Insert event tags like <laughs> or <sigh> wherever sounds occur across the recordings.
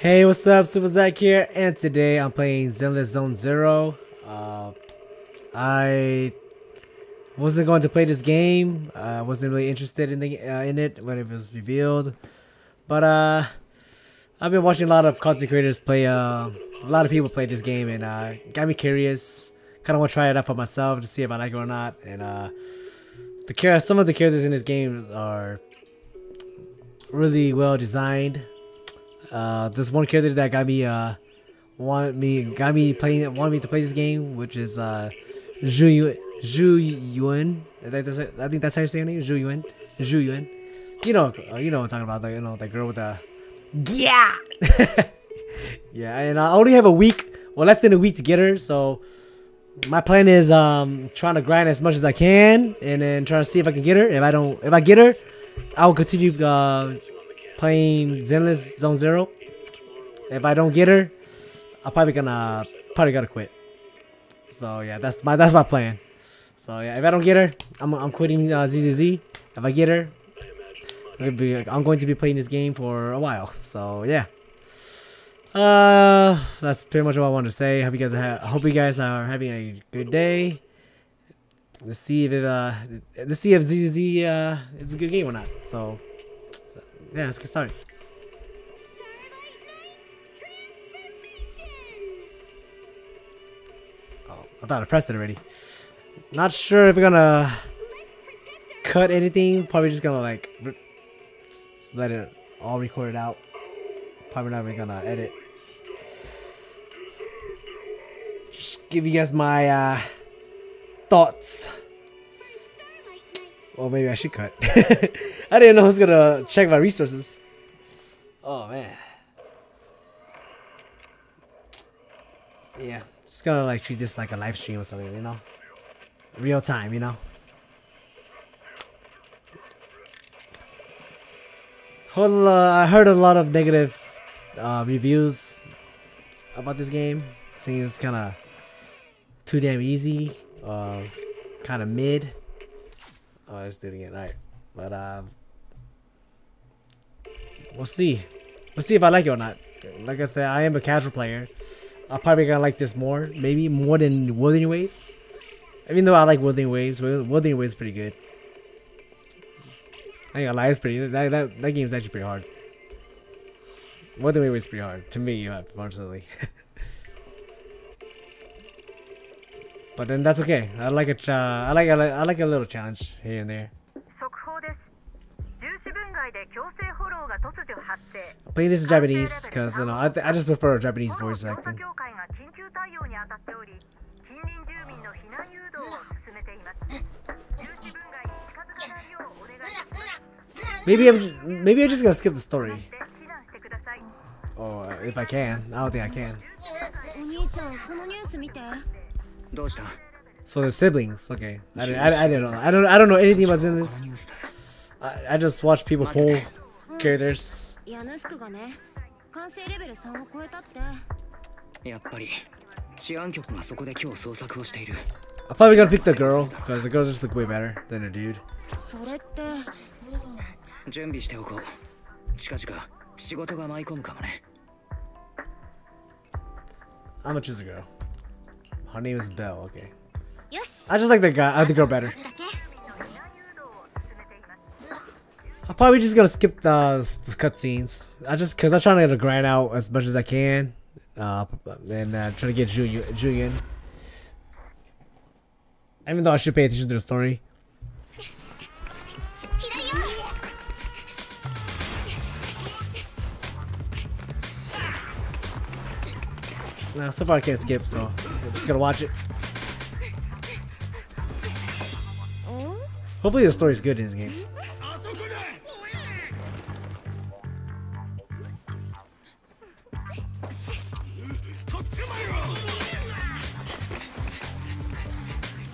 Hey, what's up? Super Zack here, and today I'm playing Zenless Zone Zero. Uh, I wasn't going to play this game. I uh, wasn't really interested in the uh, in it when it was revealed, but uh, I've been watching a lot of content creators play. Uh, a lot of people play this game, and uh, got me curious. Kind of want to try it out for myself to see if I like it or not. And uh, the some of the characters in this game are really well designed. Uh, this one character that got me uh wanted me got me playing wanted me to play this game, which is uh Zhu Zhu Yuan. I think that's how you say her name, Zhu Yuan. Zhu Yuan. You know, uh, you know I'm talking about. Like, you know, that girl with the yeah, <laughs> yeah. And I only have a week, well, less than a week to get her. So my plan is um trying to grind as much as I can, and then trying to see if I can get her. If I don't, if I get her, I will continue uh playing Zenless Zone Zero. If I don't get her, I'm probably gonna probably gotta quit. So yeah, that's my that's my plan. So yeah, if I don't get her, I'm I'm quitting uh, ZZZ. If I get her, I'm, be, I'm going to be playing this game for a while. So yeah. Uh, that's pretty much what I wanted to say. Hope you guys have, hope you guys are having a good day. Let's see if it uh, let's see if ZZZ uh, is a good game or not. So yeah, let's get started. Oh, I thought I pressed it already. Not sure if we're gonna cut anything. Probably just gonna like let it all record it out. Probably not even gonna edit. Just give you guys my uh, thoughts. Well, maybe I should cut. <laughs> I didn't know I was gonna check my resources. Oh man. Yeah, just gonna like treat this like a live stream or something, you know? Real time, you know? Whole, uh, I heard a lot of negative uh, reviews about this game, saying it's kind of too damn easy, uh, kind of mid. Oh, let's do it right. But um, we'll see. We'll see if I like it or not. Like I said, I am a casual player. I'm probably gonna like this more, maybe more than Wuthering Waves. Even though I like Wuthering Waves, Wuthering Waves is pretty good. I ain't gonna lie, it's pretty. That that that game's actually pretty hard. Wuthering Waves is pretty hard to me, unfortunately. <laughs> but then that's okay. I like it. Uh, I like I like I like a little challenge here and there. I'm playing this in Japanese because you know I, I just prefer Japanese voice acting. Maybe I'm maybe I'm just gonna skip the story. Or if I can, I don't think I can. So the siblings, okay. I, didn't, I, I didn't know. I don't I don't know anything about this. I, I just watch people pull characters. やっぱり治安局がそこで今日捜索をしている。I'm probably gonna pick the girl because the girl just look way better than a dude. それって準備しておこう。近々仕事が舞い込むかもね。I'm gonna choose a girl. Her name is Belle. Okay. Yes. I just like the guy. I like the girl better. I'm probably just gonna skip the, the cutscenes. I just cause I'm trying to get a grind out as much as I can, uh, and uh, trying to get Zhu Yuan. Julian. Even though I should pay attention to the story. Nah, so far I can't skip, so I'm just gonna watch it. Hopefully the story's good in this game.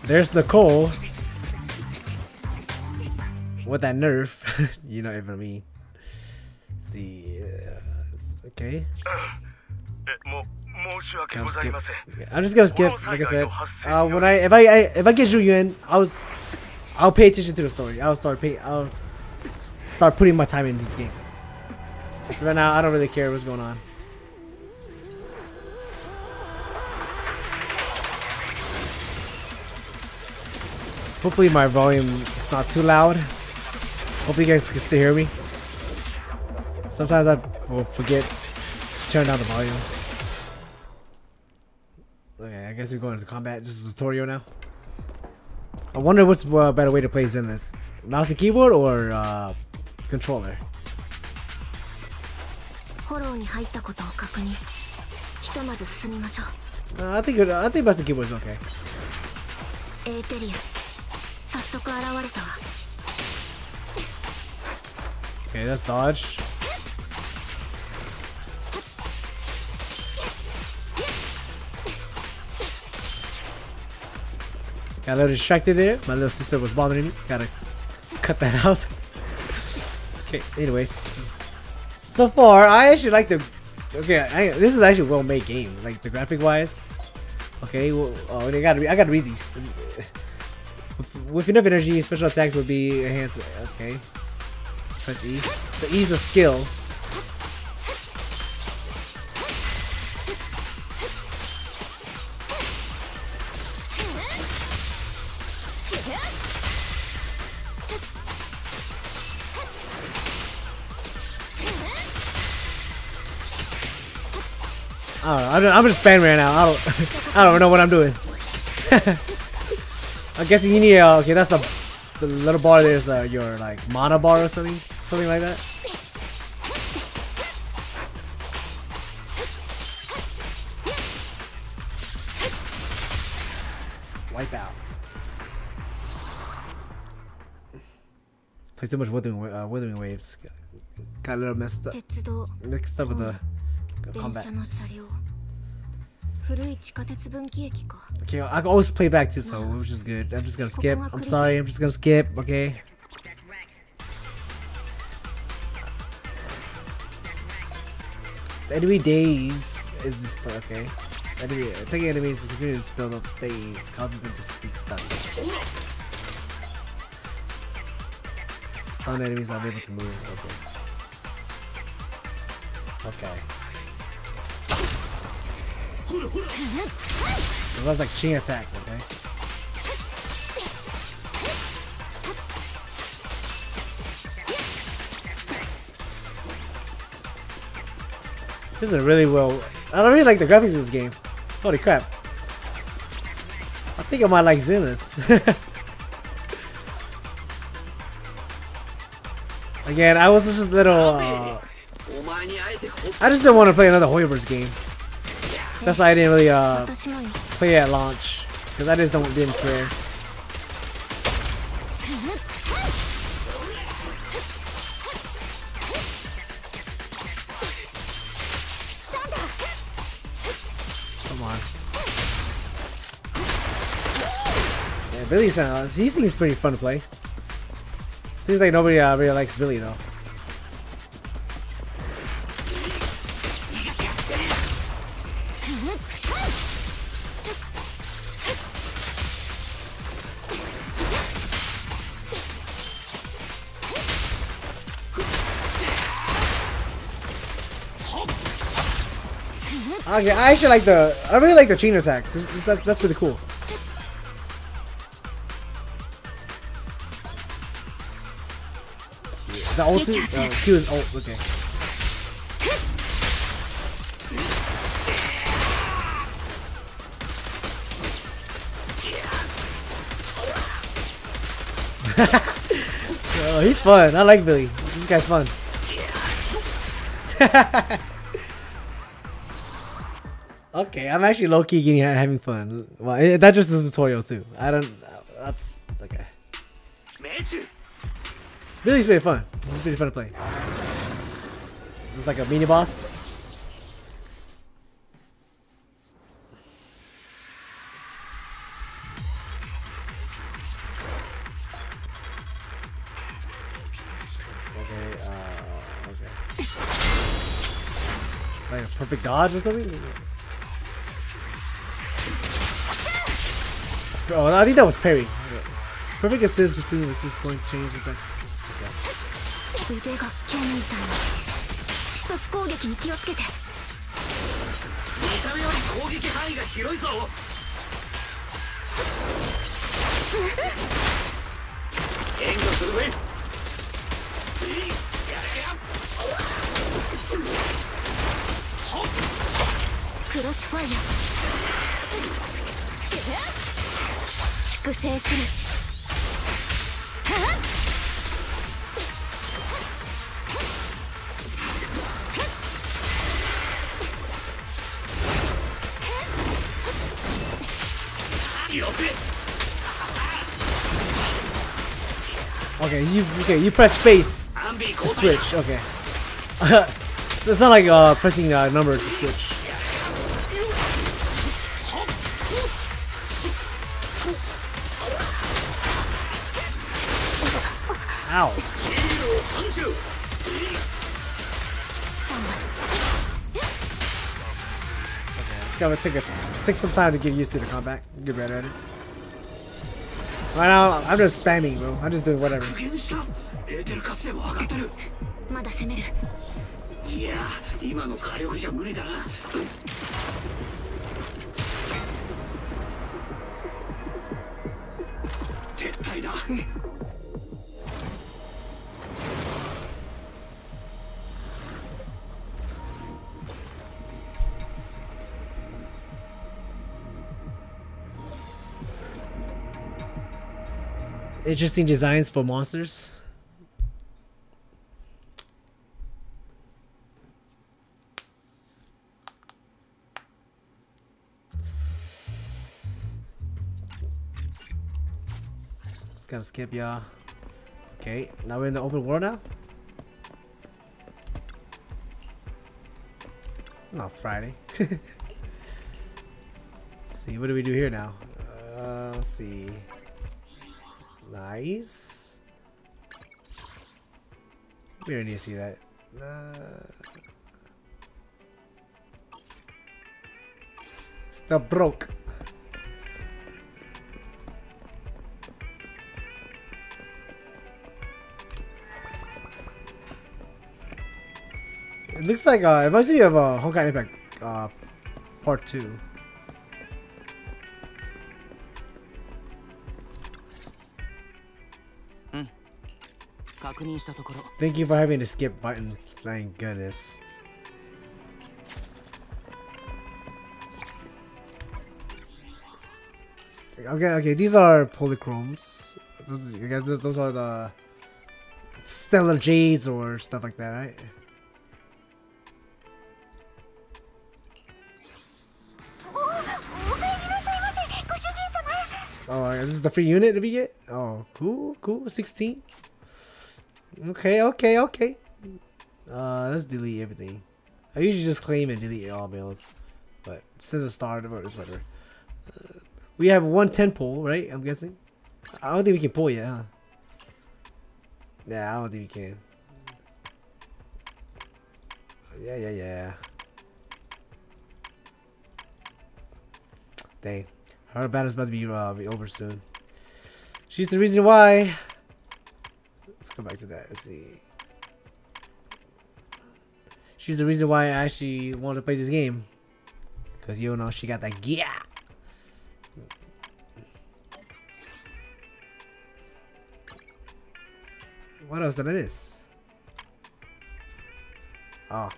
There's Nicole. With that nerf. <laughs> you know what I mean. Let's see. Uh, okay. I'm just, gonna, I'm just gonna skip. Like I said, uh, when I if I, I if I get Zhu Yuan, I was I'll pay attention to the story. I'll start pay. I'll start putting my time in this game. So right now, I don't really care what's going on. Hopefully, my volume is not too loud. Hopefully, you guys can still hear me. Sometimes I will forget to turn down the volume. Okay, I guess we're going into combat. This is a tutorial now. I wonder what's a better way to play Zenless. Mouse and keyboard or uh, controller? フォローに入ったことを確認ひとまず進みましょう Uh, I think I think mouse and keyboard is okay. エーテリアス早速現れたわ Okay, that's dodge. Got a little distracted there. My little sister was bothering me. Gotta cut that <laughs> out. okay, anyways. So far, I actually like the... Okay, I, this is actually a well-made game. Like, the graphic-wise. Okay, well, oh, I gotta, I gotta read these. With, enough energy, special attacks would be enhanced. Okay. Press E. So E's a skill. I'm just, I'm just right now. I don't I don't know what I'm doing. <laughs> I'm guessing you need uh, okay. That's the the little bar. There's uh, your like mana bar or something, something like that. Wipe out. Play too much Wuthering, uh, Wuthering Waves. Got a little messed up. Mixed up with the combat. Okay, I can always play back too, so which is good. I'm just gonna skip. I'm sorry, I'm just gonna skip. Okay. The enemy Daze is this part, okay? Enemy, taking enemies to continue to build up Daze, causing them to be stunned. Stunned enemies are unable to move. Okay. Okay. That was like chain attack, okay? This is a really well... I don't really like the graphics of this game. Holy crap. I think I might like Xenos. <laughs> Again, I was just a little... Uh, I just didn't want to play another HoYoverse game. That's why I didn't really uh, play at launch. Because I just don't, didn't care. Billy sounds. He seems pretty fun to play. Seems like nobody uh, really likes Billy though. Okay, I actually like the. I really like the chain attacks. That's, that's really cool. The ult uh, Q is ult, okay. <laughs> oh, he's fun. I like Billy. This guy's fun. <laughs> Okay, I'm actually low key getting having fun. Well, eh, that just is a tutorial too. I don't. That's okay. Billy's pretty fun. It's pretty fun to play. It's like a mini boss. Okay. Uh, okay. Like a perfect dodge or something. Oh, I think that was parry. Perfect assist, consume assist points, change. It's like, okay. 粛清すよけ Okay, you okay? You press space アンビー to 交代 switch. Okay. <laughs> so it's not like uh, pressing uh, numbers to switch. Gonna take a, take some time to get used to the combat. Get better at it. Right now, I'm just spamming, bro. I'm just doing whatever. まだ攻めるいや今の火力じゃ無理だな撤退だ Interesting designs for monsters. Just gotta skip y'all. Okay, now we're in the open world now. Not Friday. <laughs> see, what do we do here now? Uh, let's see. Nice. We don't need to see that. Uh, still broke. It looks like uh, it must be of a uh, Honkai Impact uh, Part Two. Thank you for having the skip button, thank goodness. Okay, okay, these are polychromes. Those, those are the stellar jades or stuff like that, right? Oh, this is the free unit that we get? Oh, cool, cool, 16? Okay, okay, okay. Uh, let's delete everything. I usually just claim and delete all mails. But since the start of it, it's whatever. Uh, we have one ten 10 pull, right? I'm guessing. I don't think we can pull yet, huh? Yeah, I don't think we can. Yeah, yeah, yeah. Dang. Her battle's about to be, uh, be over soon. She's the reason why. Let's go back to that. Let's see. She's the reason why I actually wanted to play this game. Because you know she got that gear. What else did I miss? Oh.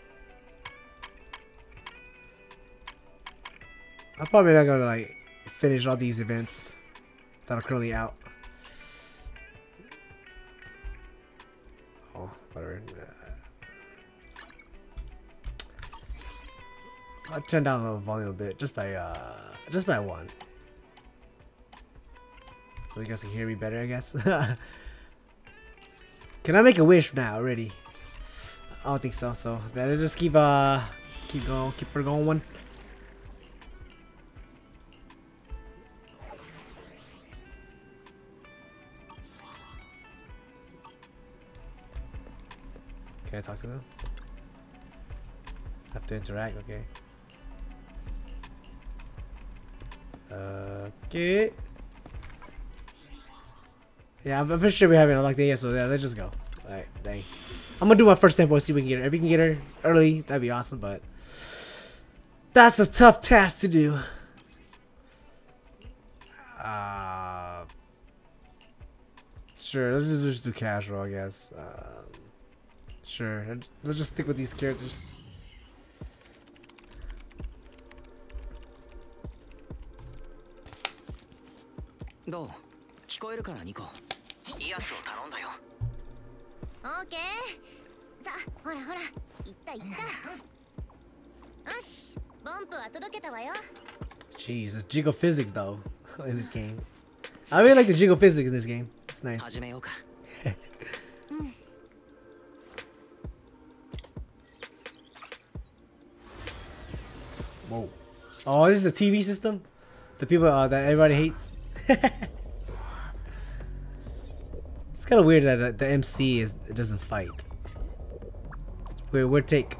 I'm probably not gonna like finish all these events that are currently out. I'll turn down the volume a bit, just by uh, just by one, so you guys can hear me better, I guess. <laughs> can I make a wish now already? I don't think so. So let's just keep uh, keep going, keep her going. One. Can I talk to them? Have to interact, okay. Okay. Yeah, I'm, pretty sure we haven't unlocked it yet, so yeah, let's just go. Alright, dang. I'm gonna do my first tempo, see if we can get her. If we can get her early, that'd be awesome, but that's a tough task to do. Uh, Sure, let's just, just do casual, I guess. Um, sure, let's just stick with these characters. どう聞こえるからニコイヤスを頼んだよオーケーさあほらほら行った行ったよしボンプは届けたわよ Jeez, it's jiggle physics though in this game. I really like the jiggle physics in this game. It's nice. 始めようか Whoa. Oh, this is a TV system? The people uh, that everybody hates? <laughs> it's kind of weird that the MC is doesn't fight. Weird take.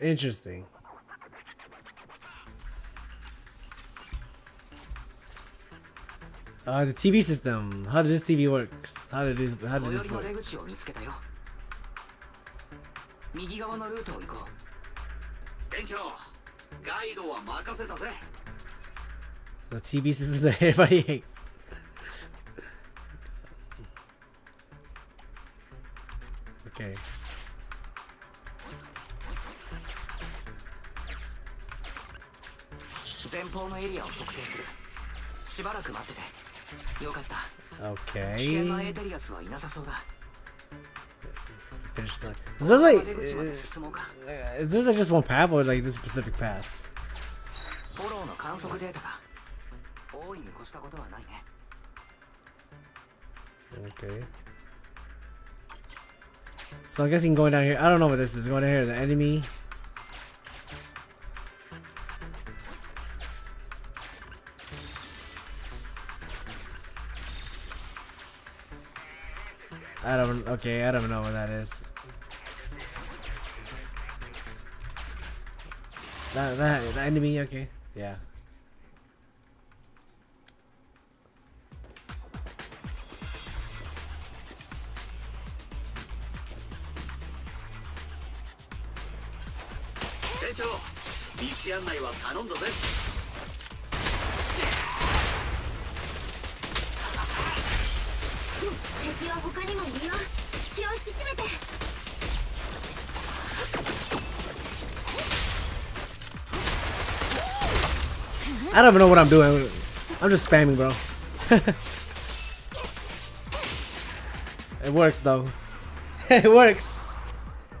interesting. Uh, the TV system. How did this TV works? How did this? How 最 did 寄 this りの work? 出口を見つけたよ右側のルートを行こ店長ガイドは任せたぜ The TV system that everybody hates. Okay. Okay. Finish line. Is there like, uh, is this like just one path or like this specific paths? Okay. So I'm guessing going down here. I don't know what this is. Going down here, the enemy. I don't. Okay, I don't know what that is. That that the enemy. Okay, yeah. 店長道案内は頼んだぜ敵は他にもいるよ気を引き締めて I don't even know what I'm doing. I'm just spamming, bro. <laughs> it works though. <laughs> it works.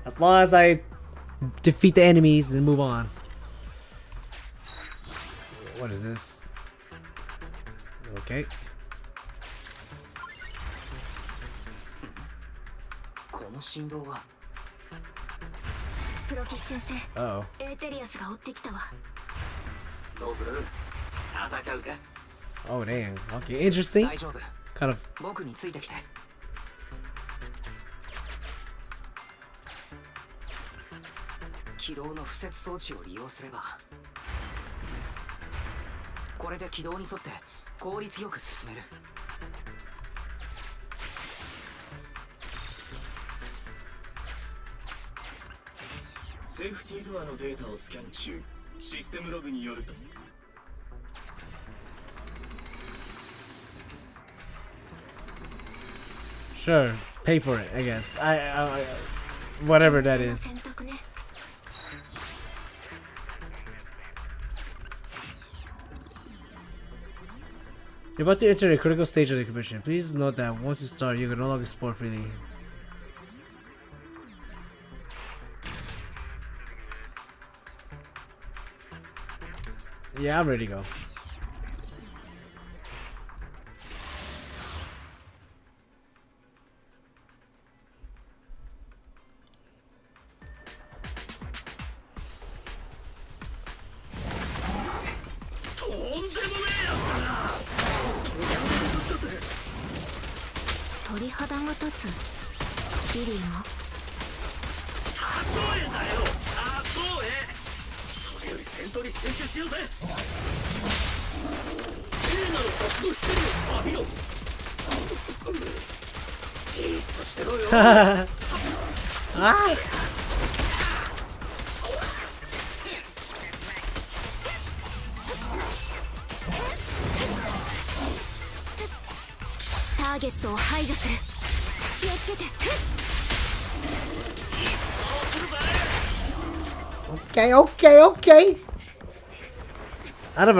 As long as I defeat the enemies, and move on. What is this? Okay. Uh oh. Oh, dang. Okay, interesting. Kind of 僕についてきて起動の敷設装置を利用すればこれで軌道に沿って効率よく進めるセーフティードアのデータをスキャン中システムログによると Sure. Pay for it, I guess. I, I, I whatever that is. You're about to enter a critical stage of the commission. Please note that once you start, you can no longer explore freely. Yeah, I'm ready to go.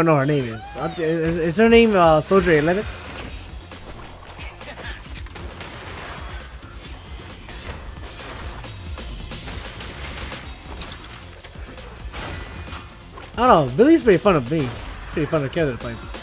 Even know her name is. Uh, Is, is her name uh, Soldier 11? I don't know. Billy's pretty fun to me. Pretty fun to character to play.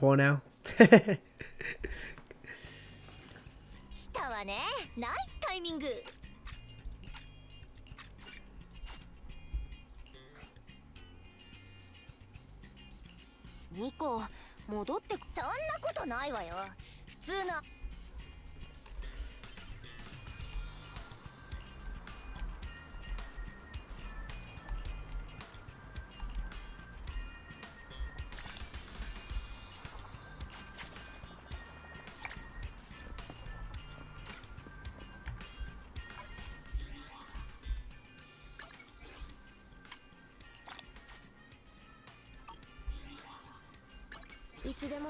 Pull now? 来たわねナイスタイミングニコ戻ってそんなことないわよ普通の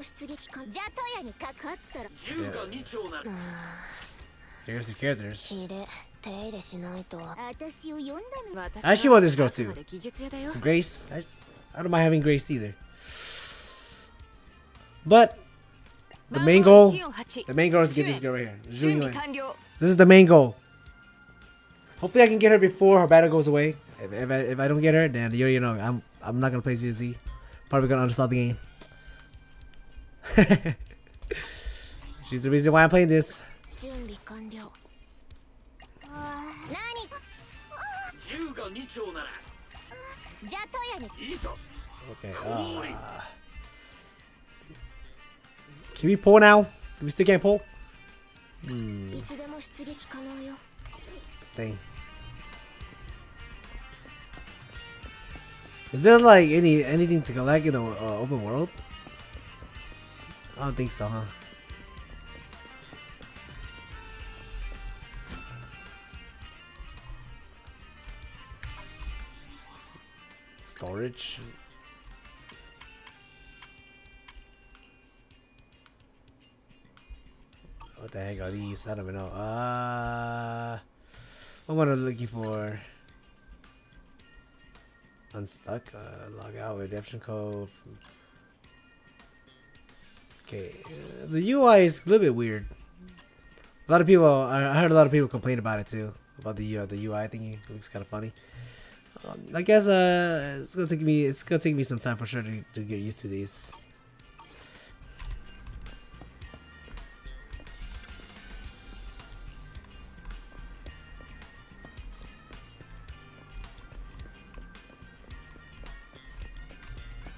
の出撃艦ジャトヤにかかったら銃が2丁な Here's the characters. I actually want this girl too. Grace. I, I don't mind having Grace either. But the main goal, the main goal is to get this girl right here. Zhu Yuan. This is the main goal. Hopefully, I can get her before her battle goes away. If, if, I, if I don't get her, then you you know I'm I'm not gonna play ZZ. Probably gonna uninstall the game. <laughs> She's the reason why I'm playing this. Okay. Uh, can we pull now? Can we still can't pull? Hmm. Dang. Is there like any anything to collect in the uh, open world? I don't think so, huh? S- Storage. What the heck are these? I don't even know. Uh, what am I looking for? Unstuck. Uh, log out. Redemption code. Okay, uh, the UI is a little bit weird. A lot of people, I heard a lot of people complain about it too, about the uh, the UI thingy. It looks kind of funny. Um, I guess uh, it's gonna take me, it's gonna take me some time for sure to, to get used to these.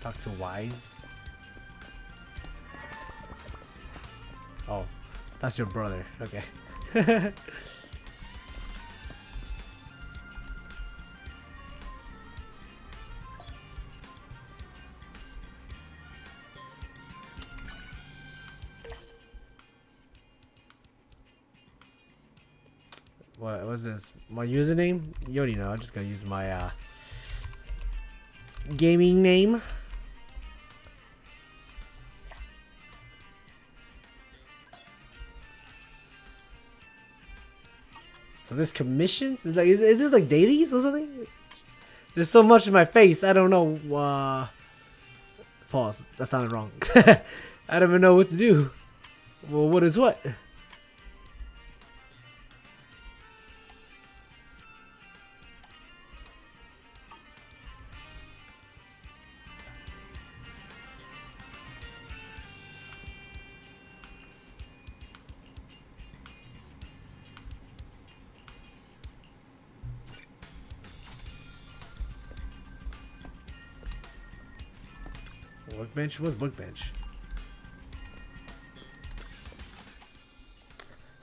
Talk to Wise. Oh, that's your brother. Okay. <laughs> what was this? My username? You already know. I'm just gonna use my uh, gaming name. So there's commissions? Is, like, is, is this like dailies or something? There's so much in my face. I don't know. Uh, pause. That sounded wrong. <laughs> I don't even know what to do. Well, what is what? Workbench? What's Bookbench?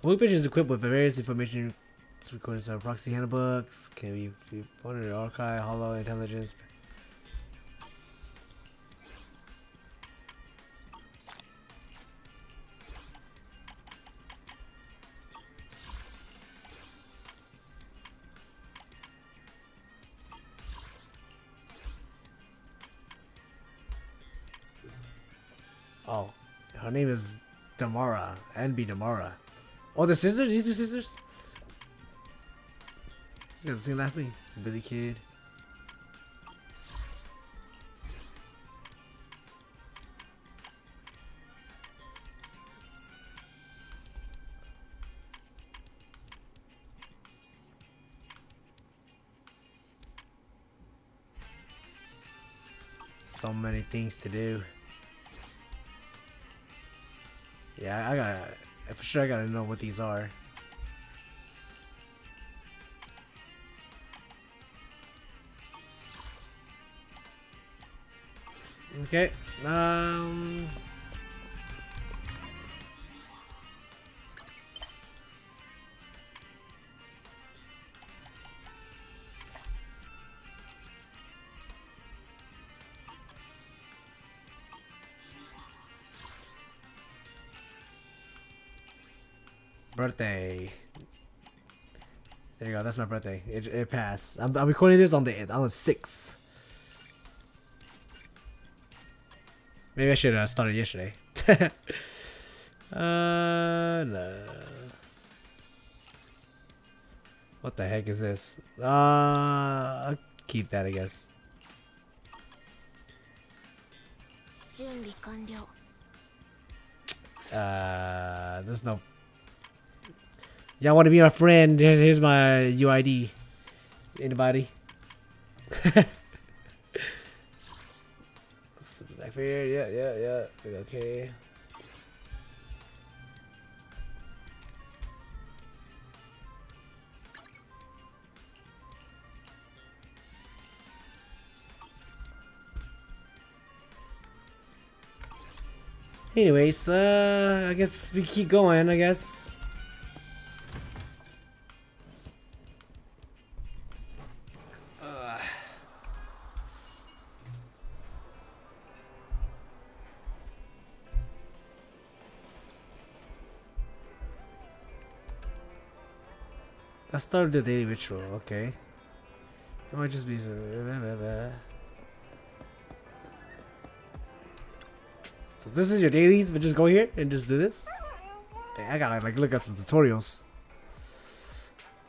Bookbench is equipped with various information recording some proxy handbooks, can be, be the archive, hollow intelligence. Demara, Anby Demara. Oh, the sisters? These the sisters? Got the same last name. Billy Kid. So many things to do. Yeah, I gotta, for sure I gotta know what these are. Okay, um... Birthday. There you go. That's my birthday. It, it passed. I'm, I'm recording this on the on the sixth. Maybe I should have uh, started yesterday. <laughs> uh, no. What the heck is this? Uh, I'll keep that, I guess. Uh, there's no Y'all want to be my friend? Here's, my UID. Anybody? <laughs> Zack here. Yeah, yeah, yeah. Okay. Anyways, uh, I guess we keep going, I guess. I started the daily ritual, okay. It might just be... So this is your dailies, but just go here and just do this? Dang, I gotta like look at some tutorials.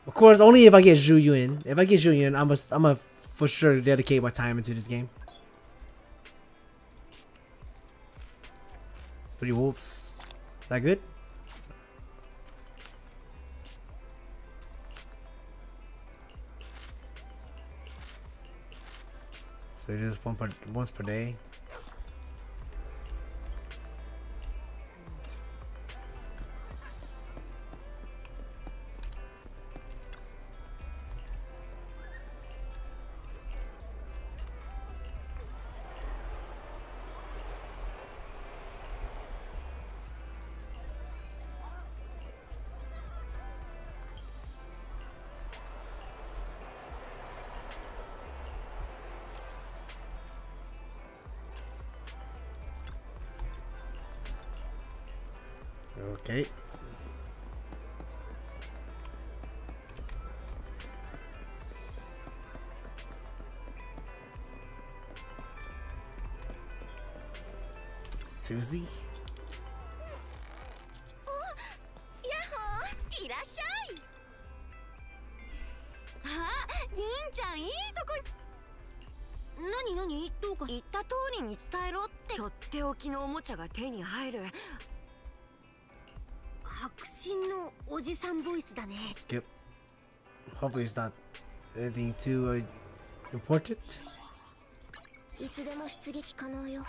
Of course, only if I get Zhu Yuan. If I get Zhu Yuan, I'm a, I'm a for sure dedicate my time into this game. Three wolves. That good? So just one per, once per day. Susie? いらっしゃいあ、りんちゃんいいとこ何何どうか言った通りに伝えろってとっておきのおもちゃが手に入る白真のおじさんボイスだね Skip. Hopefully it's not anything too uh, important. いつでも出撃可能よ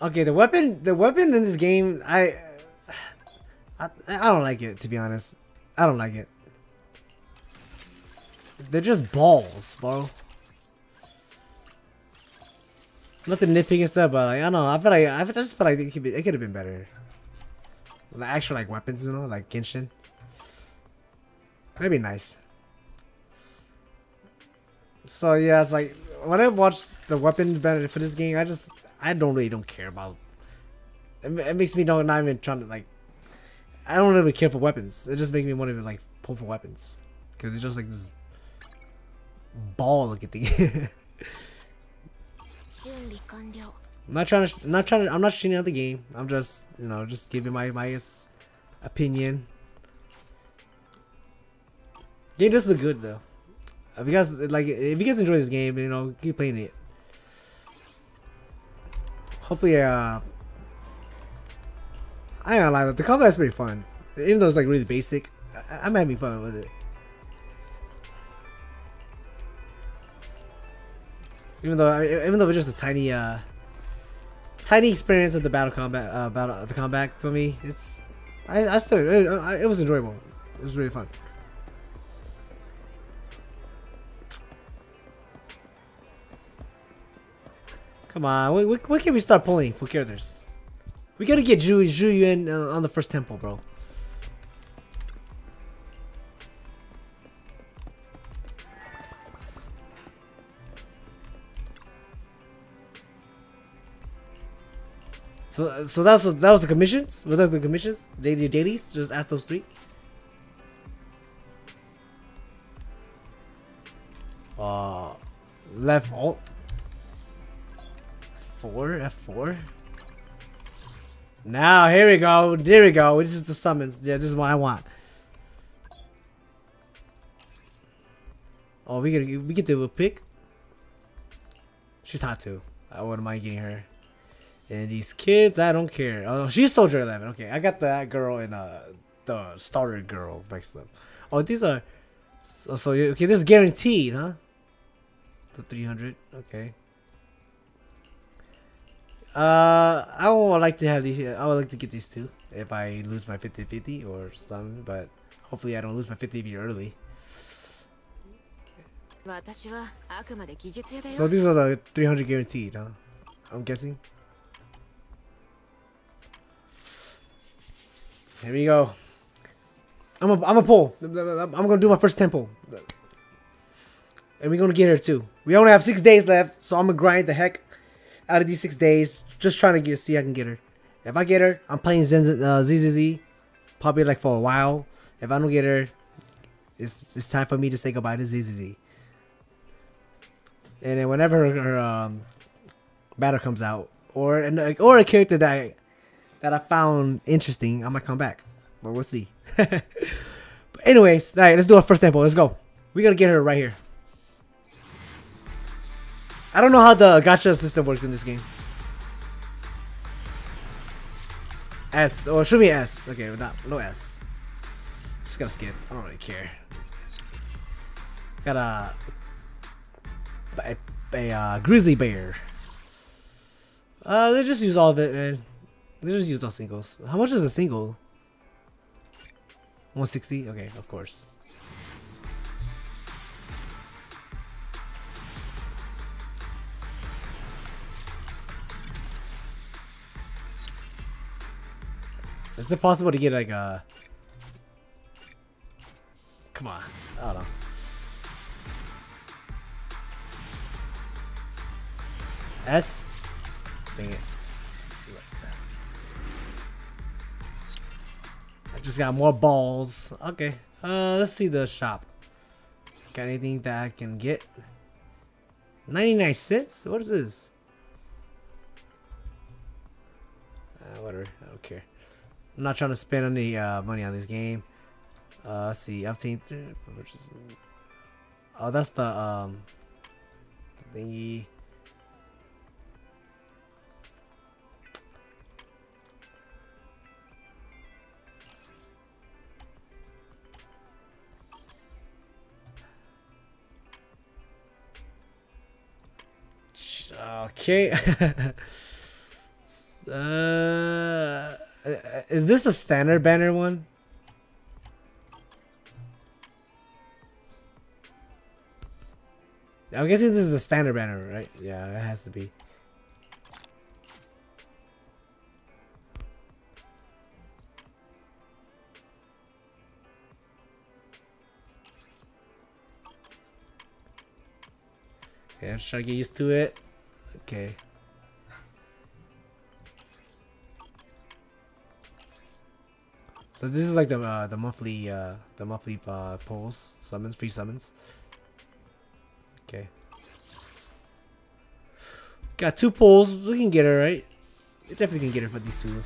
Okay, the weapon, the weapon in this game, I, I, I don't like it to be honest. I don't like it. They're just balls, bro. Not to nitpick and stuff, but like, I don't know. I feel like I just feel like it could be, it could have been better. Like actual like weapons, you know, like Genshin. That'd be nice. So yeah, it's like when I watched the weapon better for this game, I just I don't really don't care about. It, it makes me not, not even trying to like. I don't really care for weapons. It just makes me want to like pull for weapons because it's just like this ball looking thing. <laughs> I'm not trying to. I'm not trying to. I'm not shooting out the game. I'm just, you know, just giving my my opinion. Game does look good though. If you guys like, if you guys enjoy this game, you know, keep playing it. Hopefully, uh, gonna lie, the combat is pretty fun. Even though it's like really basic, I- I'm having fun with it. Even though, even though it's just a tiny, uh, tiny experience of the battle combat, uh, battle the combat for me, it's, I, I still, it, it was enjoyable. It was really fun. Come on, when, when, when can we start pulling for characters? We gotta get Zhu, Zhu Yuan uh, on the first temple, bro. So, so that's what that was the commissions. Was that the commissions? Daily dailies? Just ask those three. Uh, left alt. Four F four. Now here we go. There we go. This is the summons. Yeah, this is what I want. Oh, we get we get to pick. She's hot too. I wouldn't mind getting her. And these kids, I don't care. Oh, she's Soldier 11. Okay, I got that girl and uh, the starter girl mixed up. Oh, these are. So, so okay, this is guaranteed, huh? The 300. Okay. Uh, I would like to have these. I would like to get these two if I lose my 50-50 or something, but hopefully I don't lose my 50 early. So these are the 300 guaranteed, huh? I'm guessing. Here we go. I'm a, I'm a pull. I'm gonna do my first tempo. And we're gonna get here too. We only have six days left, so I'm gonna grind the heck out of these six days. Just trying to get see if I can get her. If I get her, I'm playing Zen, uh, ZZZ. Probably like for a while. If I don't get her, it's it's time for me to say goodbye to ZZZ. And then whenever her, her um, battle comes out, or an, or a character that I, that I found interesting, I might come back. But we'll see. <laughs> but anyways, all right, let's do our first sample. Let's go. We gotta get her right here. I don't know how the gacha system works in this game. S or should be S. Okay, not no S. Just gotta skip. I don't really care. Got a a, a uh, grizzly bear. Uh, they just use all of it, man. They just use all singles. How much is a single? 160? Okay, of course. Is it possible to get like a... Come on. I don't know. S? Dang it. I just got more balls. Okay. Uh, let's see the shop. Got anything that I can get? 99 cents? What is this? Uh, whatever. I don't care. I'm not trying to spend any uh, money on this game. Uh, let's see. Obtain. Which is Oh, that's the um thingy. Okay. <laughs> uh, Uh, is this a standard banner one? I'm guessing this is a standard banner, right? Yeah, it has to be. Okay, I'm to get used to it. Okay. So this is like the uh, the monthly uh, the monthly uh, polls summons free summons. Okay. Got two poles. We can get her right. We definitely can get her for these two.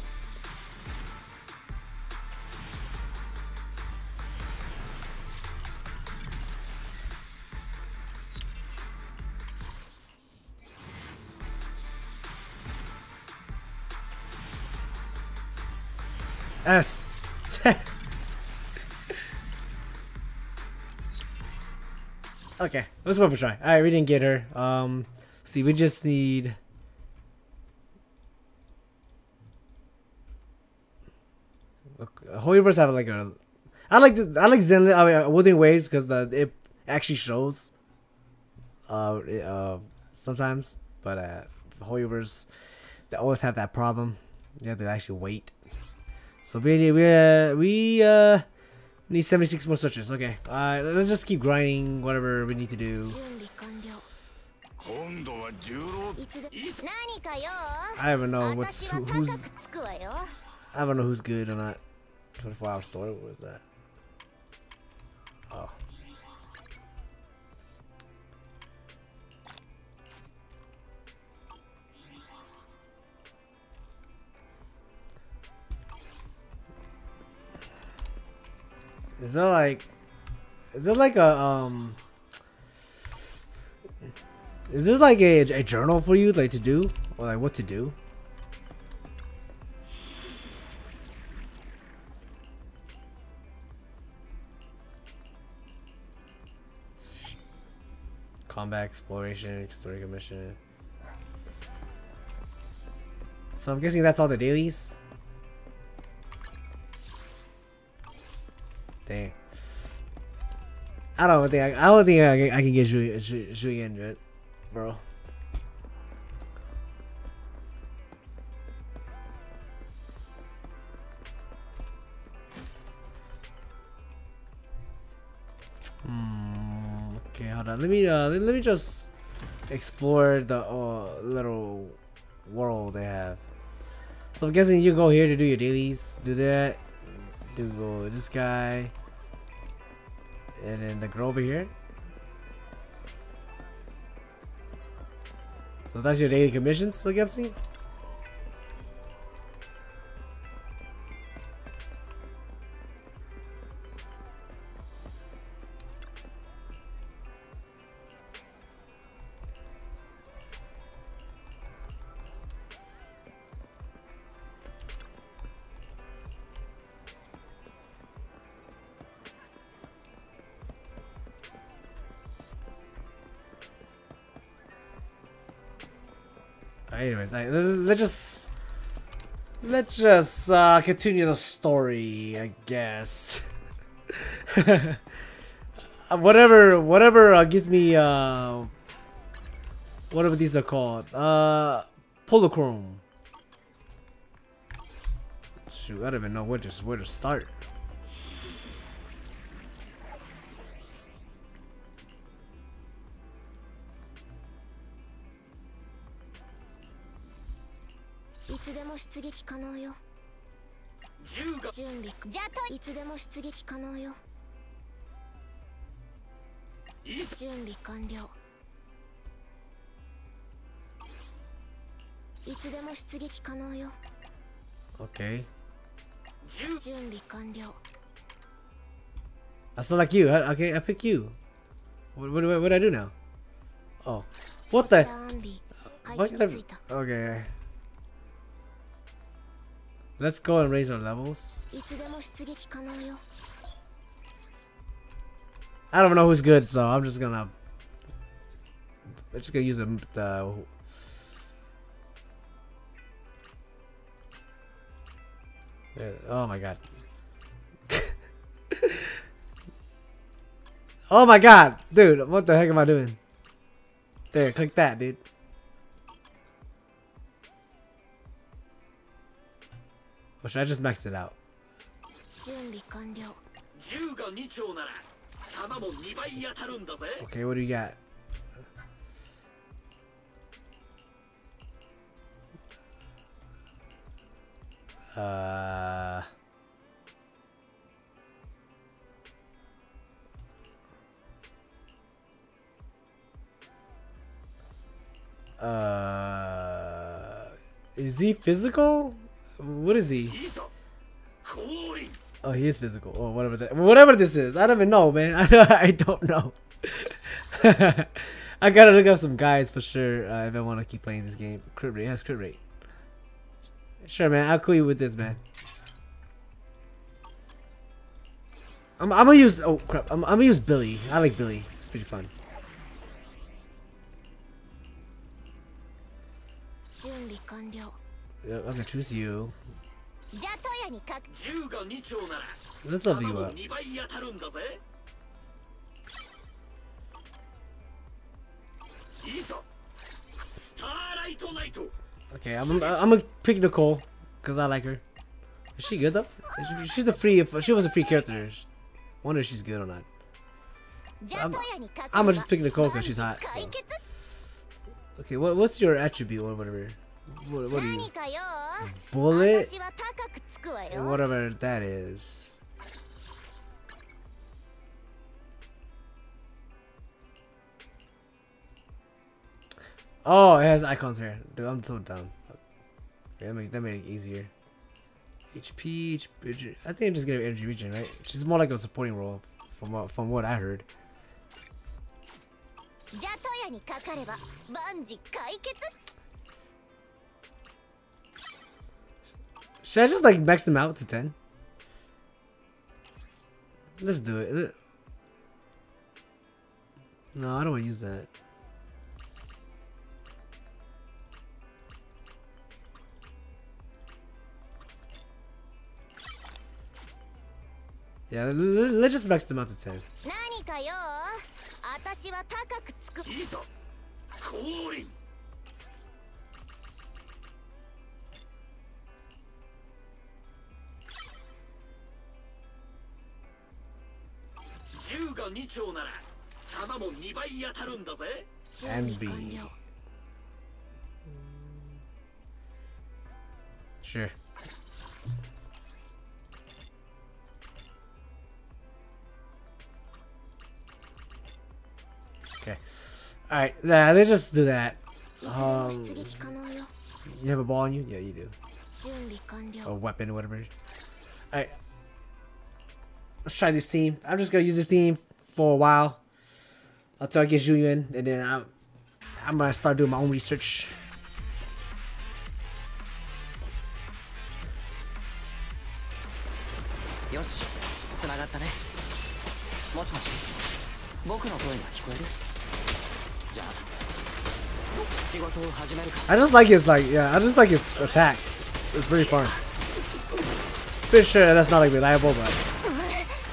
Okay, let's for a try. All right, we didn't get her. Um, see, we just need. Holy have like a. I like this. I like Zen. I mean, uh, Waves because the it actually shows. Uh, uh, sometimes, but uh, HoYoverse, they always have that problem. Have to actually wait. So we we uh, we uh need 76 more searches. Okay. Uh, let's just keep grinding whatever we need to do. I don't know what's who, who's I don't know who's good or not. 24 hour. What was that? Is there like, is there like a um, is this like a, a journal for you like to do or like what to do? Combat exploration, story commission. So I'm guessing that's all the dailies. I don't think I, I don't think I, can, I can get Zhu Yuan, Julien bro. Hmm. Okay, hold on. Let me uh, let, let me just explore the uh, little world they have. So I'm guessing you go here to do your dailies. Do that. Do go this guy. And then the girl over here. So that's your daily commissions, like I've seen? Anyways, let's just let's just uh, continue the story, I guess. <laughs> whatever, whatever uh, gives me uh, whatever these are called, uh, polychrome. Shoot, I don't even know where to where to start. 撃可能よ銃が準備じゃといつでも出撃可能よ準備完了いつでも出撃可能よ Okay 準備完了 I still like you. Okay, I pick you. What, what, what, what did I do now? Oh. What the? アンビ配 What 置 did に I... Okay. Let's go and raise our levels. I don't know who's good, so I'm just gonna... I'm just gonna use the... the oh my god. <laughs> oh my god! Dude, what the heck am I doing? There, click that, dude. Or should I just max it out? Okay, what do you got? Uh... Uh, is he physical? What is he? Oh, he is physical. Oh, whatever that, whatever this is. I don't even know, man. <laughs> I, don't know. <laughs> I gotta look up some guys for sure uh, if I want to keep playing this game. Crit rate. has crit rate. Sure, man. I'll cool you with this, man. I'm, I'm gonna use. Oh crap! I'm, I'm gonna use Billy. I like Billy. It's pretty fun. Uh. I'm gonna choose you. Let's level you up. Okay, I'm I'm gonna pick Nicole because I like her. Is she good though? She, she's a free. She was a free character. Wonder if she's good or not. I'm, I'm gonna just pick Nicole because she's hot. So. Okay, what what's your attribute or whatever? What, what are you? Bullet? Whatever that is. Oh, it has icons here. Dude, I'm so dumb. Yeah, that made, that made it easier. HP, HP, I think I'm just gonna energy regen, right? She's more like a supporting role, from what, from what I heard. Should I just like max them out to 10? Let's do it. No, I don't want to use that. Yeah, l- l- let's just max them out to 10. 銃が2丁なら弾も2倍当たるんだぜ準 And 備 B. 完了 Sure. Okay. Alright, yeah, let's just do that. いつでも Um, 出撃可能よ you have a ball on you? Yeah, you do. 準備完了 A weapon or whatever. Alright. let's try this team. I'm just gonna use this team for a while until I get Zhu Yuan, and then I'm I'm gonna start doing my own research. I just like his like yeah, I just like his attacks. It's, it's fun. Pretty sure that's not like reliable, but.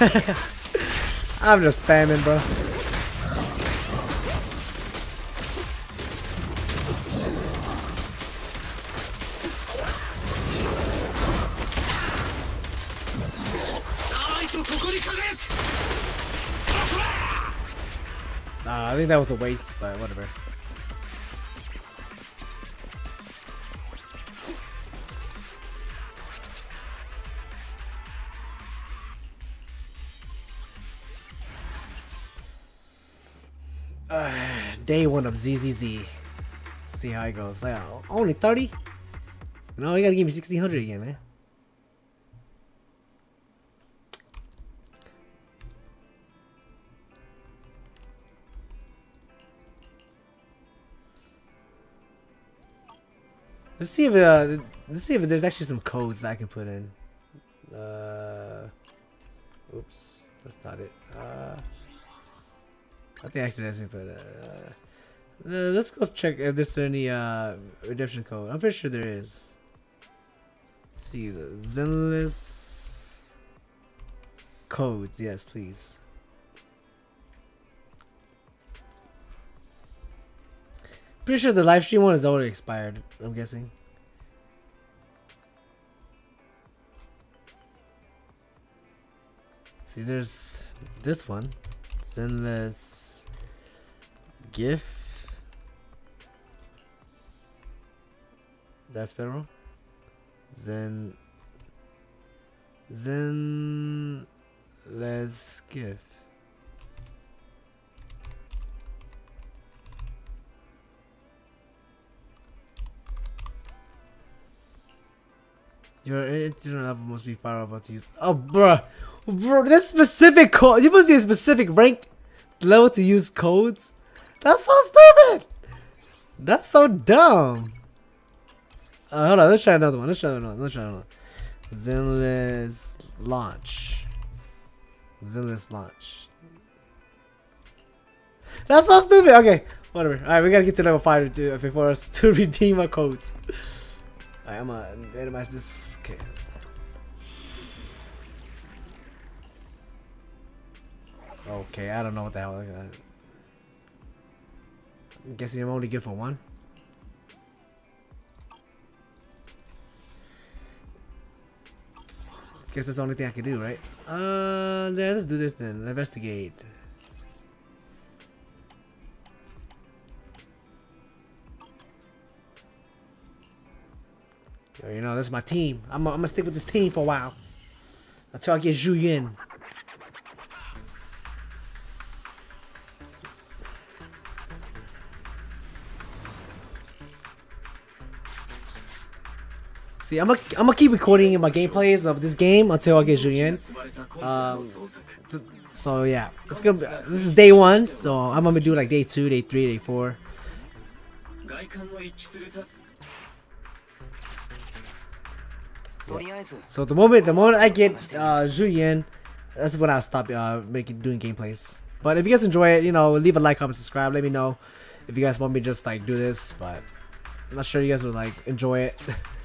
<laughs> I'm just spamming, bro. I think that was a waste, but whatever. Day one of ZZZ. See how it goes. Like, only 30? No, you gotta give me 1600 again, man. Let's see if uh, let's see if there's actually some codes I can put in. Uh, oops, that's not it. Uh, I think I accidentally put. Uh, uh, let's go check if there's any uh redemption code. I'm pretty sure there is. Let's see the Zenless codes. Yes, please. Pretty sure the live stream one is already expired. I'm guessing. See, there's this one. Zenless GIF. That's better. Then, um? then Let's GIF. Your internet level must be far above to use. Oh, bruh. Bro, this specific code. You must be a specific rank level to use codes. That's so stupid. That's so dumb. Uh, hold on, let's try another one. Let's try another one. Let's try another one. Zenless launch. Zenless launch. That's so stupid. Okay, whatever. All right, we gotta get to level five to, before us <laughs> to redeem our codes. All right, I'm gonna minimize this. Okay. Okay, I don't know what the hell. I'm guessing I'm only good for one. Guess that's the only thing I can do, right? Uh, yeah, let's do this then. Investigate. You know, this is my team. I'm, I'm gonna stick with this team for a while. Until I get Zhu Yuan. See, I'm gonna I'm gonna keep recording my gameplays of this game until I get Zhu Yuan. Um, so yeah, it's gonna be, this is day one, so I'm gonna do like day two, day three, day four. Yeah. So the moment the moment I get uh, Zhu Yuan, that's when I'll stop uh, making doing gameplays. But if you guys enjoy it, you know, leave a like, comment, subscribe. Let me know if you guys want me to just like do this, but I'm not sure you guys would like enjoy it. <laughs>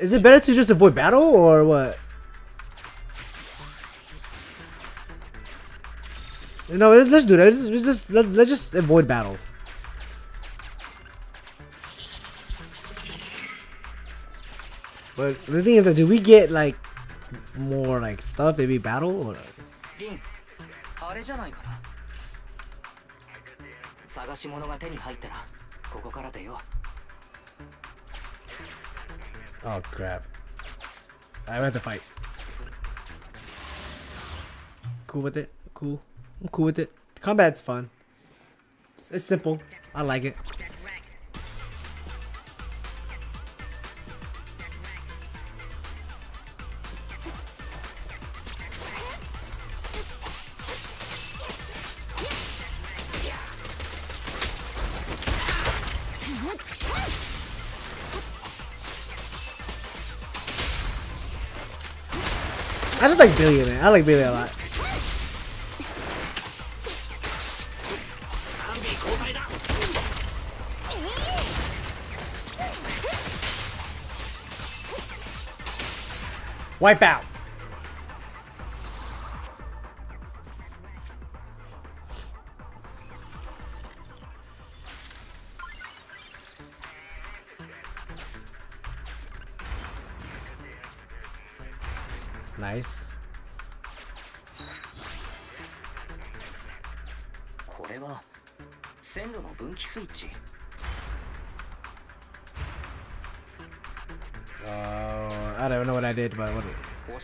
Is it better to just avoid battle or what? No, let's, let's do that. Let's, let's just let, let's just avoid battle. But the thing is that do we get like more like stuff maybe battle or リンあれじゃないかな探し物が手に入ったら ここから出よ oh crap. I have to fight. Cool with it. Cool. I'm cool with it. Combat's fun. It's, it's simple. I like it. like Billy, man. I like Billy a lot. Wipe out.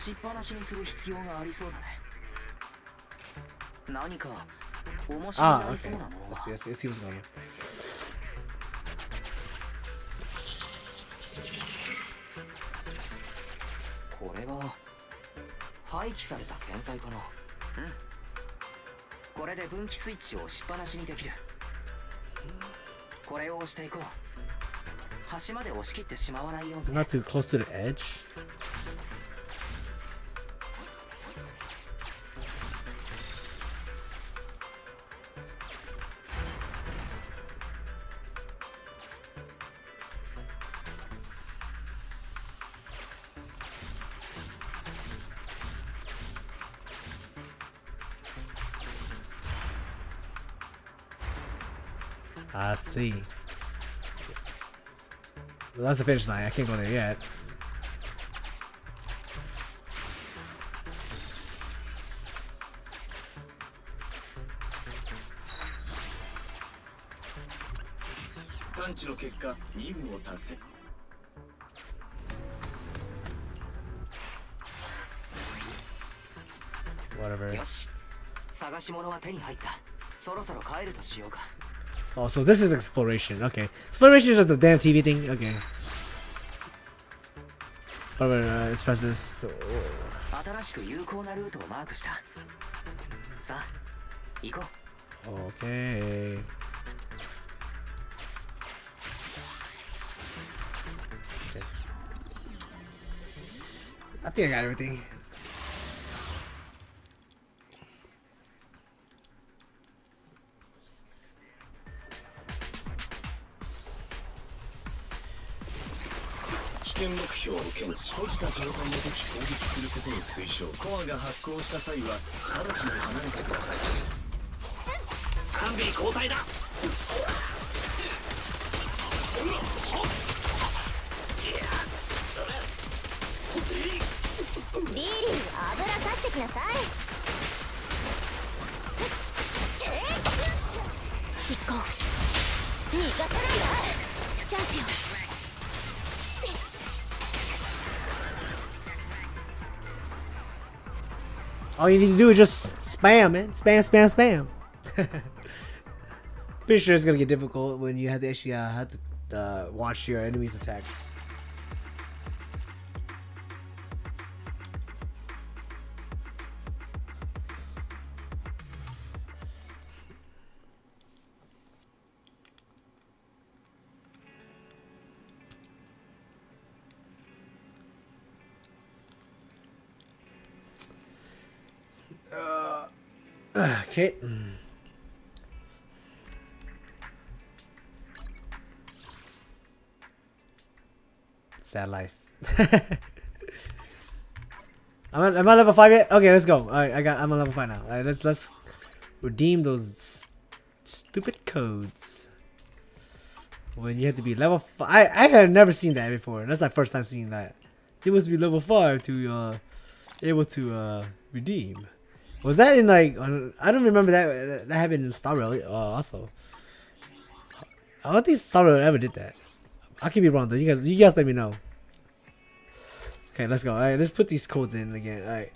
しっぱなしにする必要がありそうだね。何か面白いありそうなものは？ああ、okay. yes, これは廃棄された建材かな。うん。これで分岐スイッチをしっぱなしにできる。これを押していこう。端まで押し切ってしまわないように。Not too close to the edge. that's the finish line. I can't go there yet. Whatever. Oh, so this is exploration. Okay. Exploration is just a damn TV thing? Okay. Whatever. Uh, let's press this. So, 新しく有効なルートをマークしたさあ行こう okay. Okay. I think I got everything. 検知閉じた状態の時攻撃す。ることを推奨コアが発光した際は直ちに離れてください完備交代だ All you need to do is just spam, man. Spam, spam, spam. <laughs> Pretty sure it's gonna get difficult when you have to actually uh, have to uh, watch your enemies' attacks. Okay. Sad life. I'm <laughs> at, am level five yet? Okay, let's go. All right, I got. I'm on level five now. All right, let's let's redeem those stupid codes. When you have to be level five, I I had never seen that before. That's my first time seeing that. You must be level five to uh able to uh redeem. Was that in like I don't remember that that happened in Star Rail uh, also. I don't think Star Rail ever did that. I could be wrong though. You guys you guys let me know. Okay, let's go. Alright, let's put these codes in again. Alright.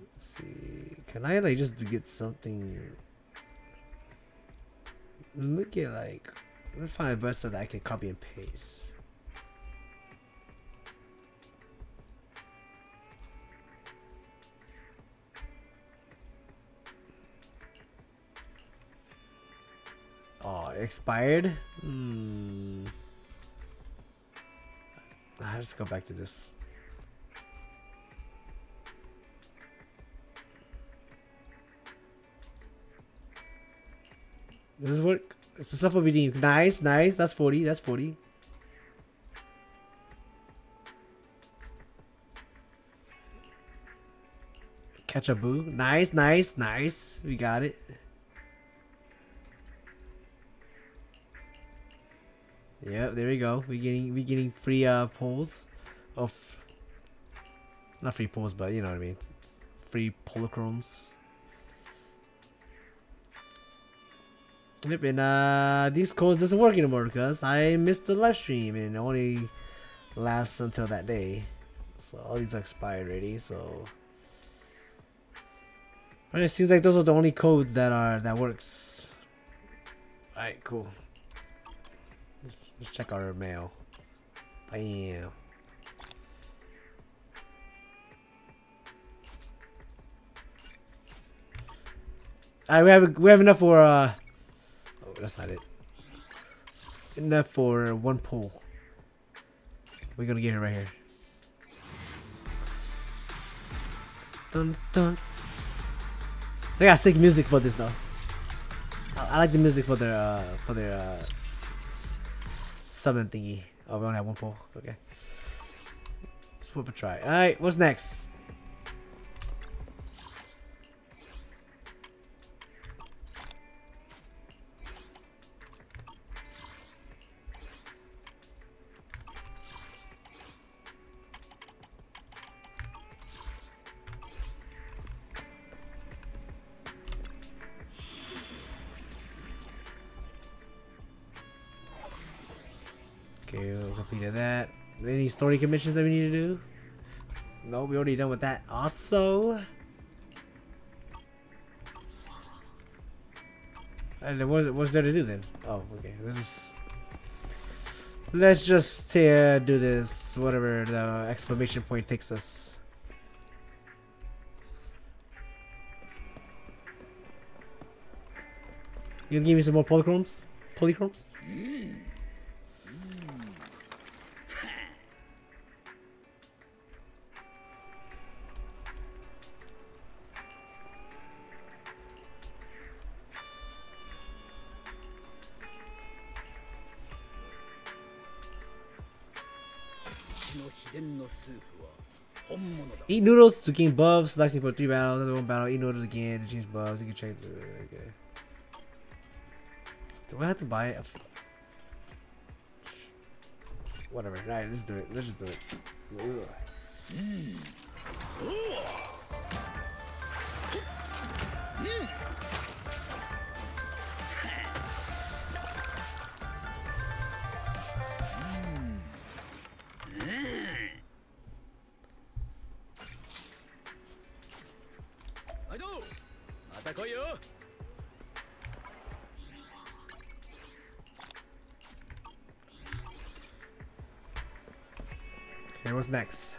Let's see. Can I like just get something Look at like let me find a best so that I can copy and paste. Expired? Hmm. Ah, Let's go back to this. This work? It's a stuff will be Nice, nice. That's 40. That's 40. Catch a boo. Nice, nice, nice. We got it. Yep, there we go. We're getting we're getting free uh poles of not free poles, but you know what I mean. Free polychromes. Yep, and uh these codes doesn't work anymore because I missed the live stream and only lasts until that day. So all these are expired already, so but it seems like those are the only codes that are that works. Alright, cool. Let's, check our mail. Bam. Alright, we have we have enough for uh oh that's not it. Enough for one pull. We're gonna get it right here. Dun dun. They got sick music for this though. I, I like the music for their uh for their uh summon thingy. Oh, we only have one pull. Okay. Let's flip a try. All right, what's next? Any story commissions that we need to do? No, we already done with that. Also, and then what's what's there to do then? Oh, okay. Let's just let's just uh, do this. Whatever the exclamation point takes us. You gonna give me some more polychromes? Polychromes? Eat noodles to gain buffs, slicing for three battles, another one battle, eat noodles again to change buffs, you can change okay. Do I have to buy it? Whatever, alright, let's do it. Let's just do it. Ugh. Next?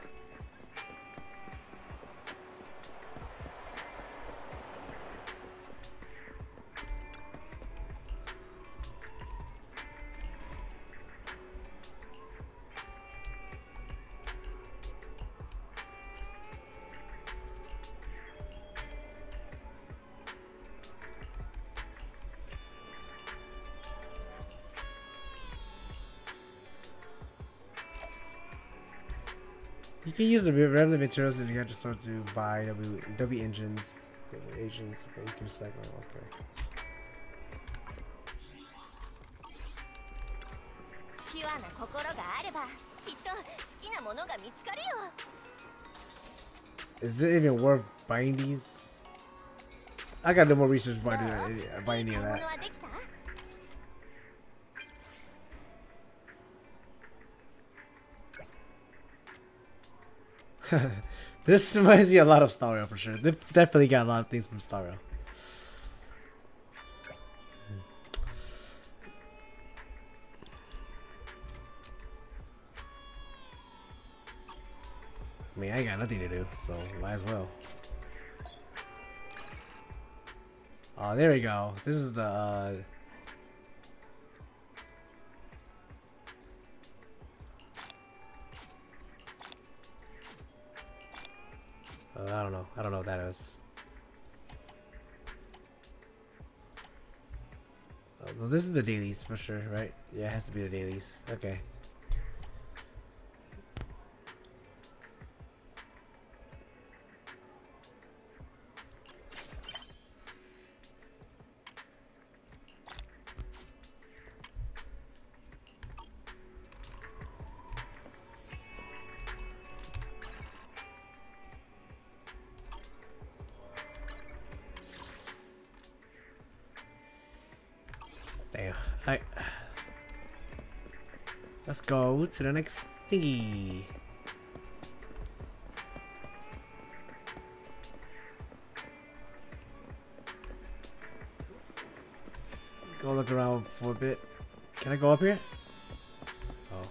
can use the random materials and you have to start to buy W, w engines, agents, okay, you can recycle, okay. Is it even worth buying these? I gotta do more research by, doing, by any of that. <laughs> this reminds me a lot of Star Rail for sure. They definitely got a lot of things from Star Rail. I mean, I got nothing to do, so might as well. Oh, there we go. This is the. Uh, uh, I don't know. I don't know what that is. Uh, well, this is the dailies for sure, right? Yeah, it has to be the dailies. Okay. To the next thingy. Go look around for a bit. Can I go up here? Oh.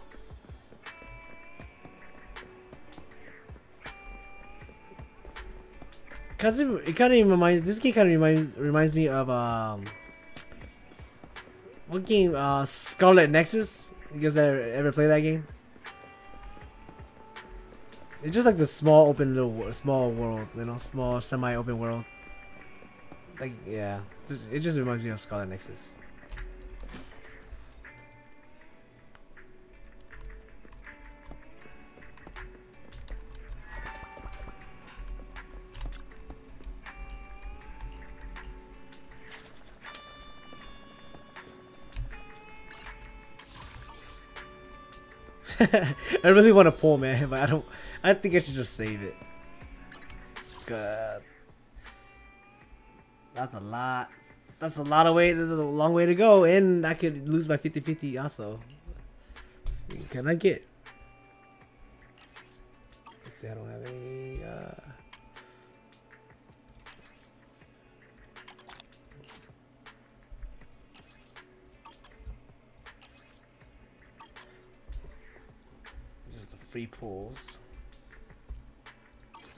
Cause it, it kind of reminds this game kind of reminds reminds me of um what game uh Scarlet Nexus. You guys ever, ever play that game? It's just like the small open little small world, you know, small semi open world. Like yeah, it just reminds me of Scarlet Nexus. I really want to pull, man, <laughs> but I don't. I think I should just save it. God, that's a lot. That's a lot of way. That's a long way to go, and I could lose my 50-50 also. Let's see, can I get? Let's see. I don't have any. Uh... free pulls.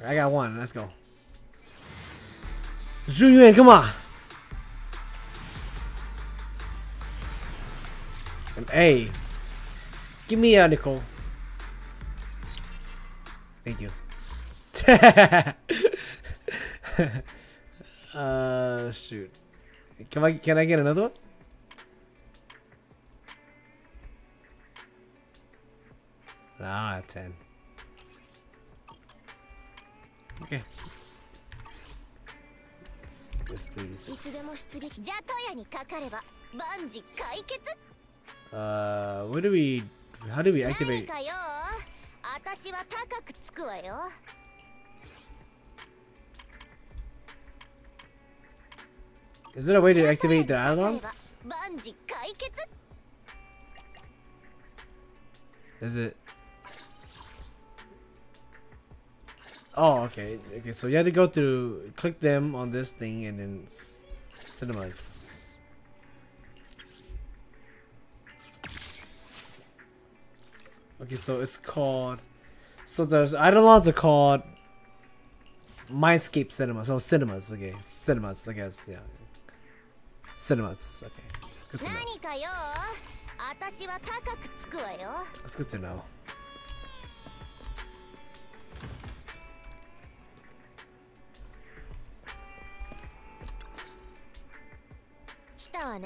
I got one. Let's go. Zoom you in. Come on. And hey, give me a nickel. Thank you. <laughs> uh, shoot. Can I can I get another one? Ah, 10. Okay. Let's, yes, please. Uh, what do we... How do we activate... Is there a way to activate the add-ons? Is it... Oh, okay. Okay, so you have to go through, click them on this thing, and then cinemas. Okay, so it's called. So there's Eidolons are called Mindscape Cinemas. Oh, cinemas. Okay, cinemas. I guess yeah. Cinemas. Okay, it's good to know. That's good to know.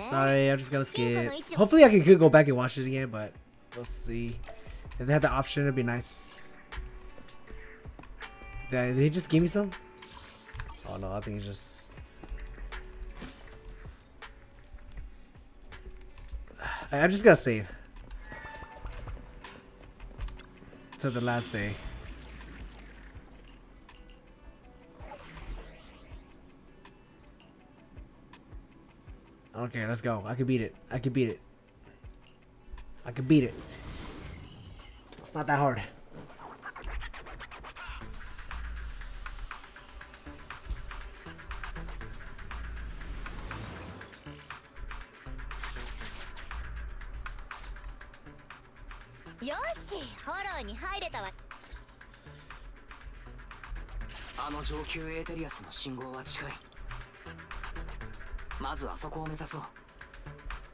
Sorry, I'm just gonna skip. Hopefully, I can could go back and watch it again, but we'll see. If they have the option, it'd be nice. Did, he just give me some? Oh no, I think he just. <sighs> I- I'm just gonna save. To the last day. Okay, let's go. I can beat it. I can beat it. I can beat it. It's not that hard. よしフォローに入れたわあの上級エーテリアスの信号は近い まずあそこを目指そう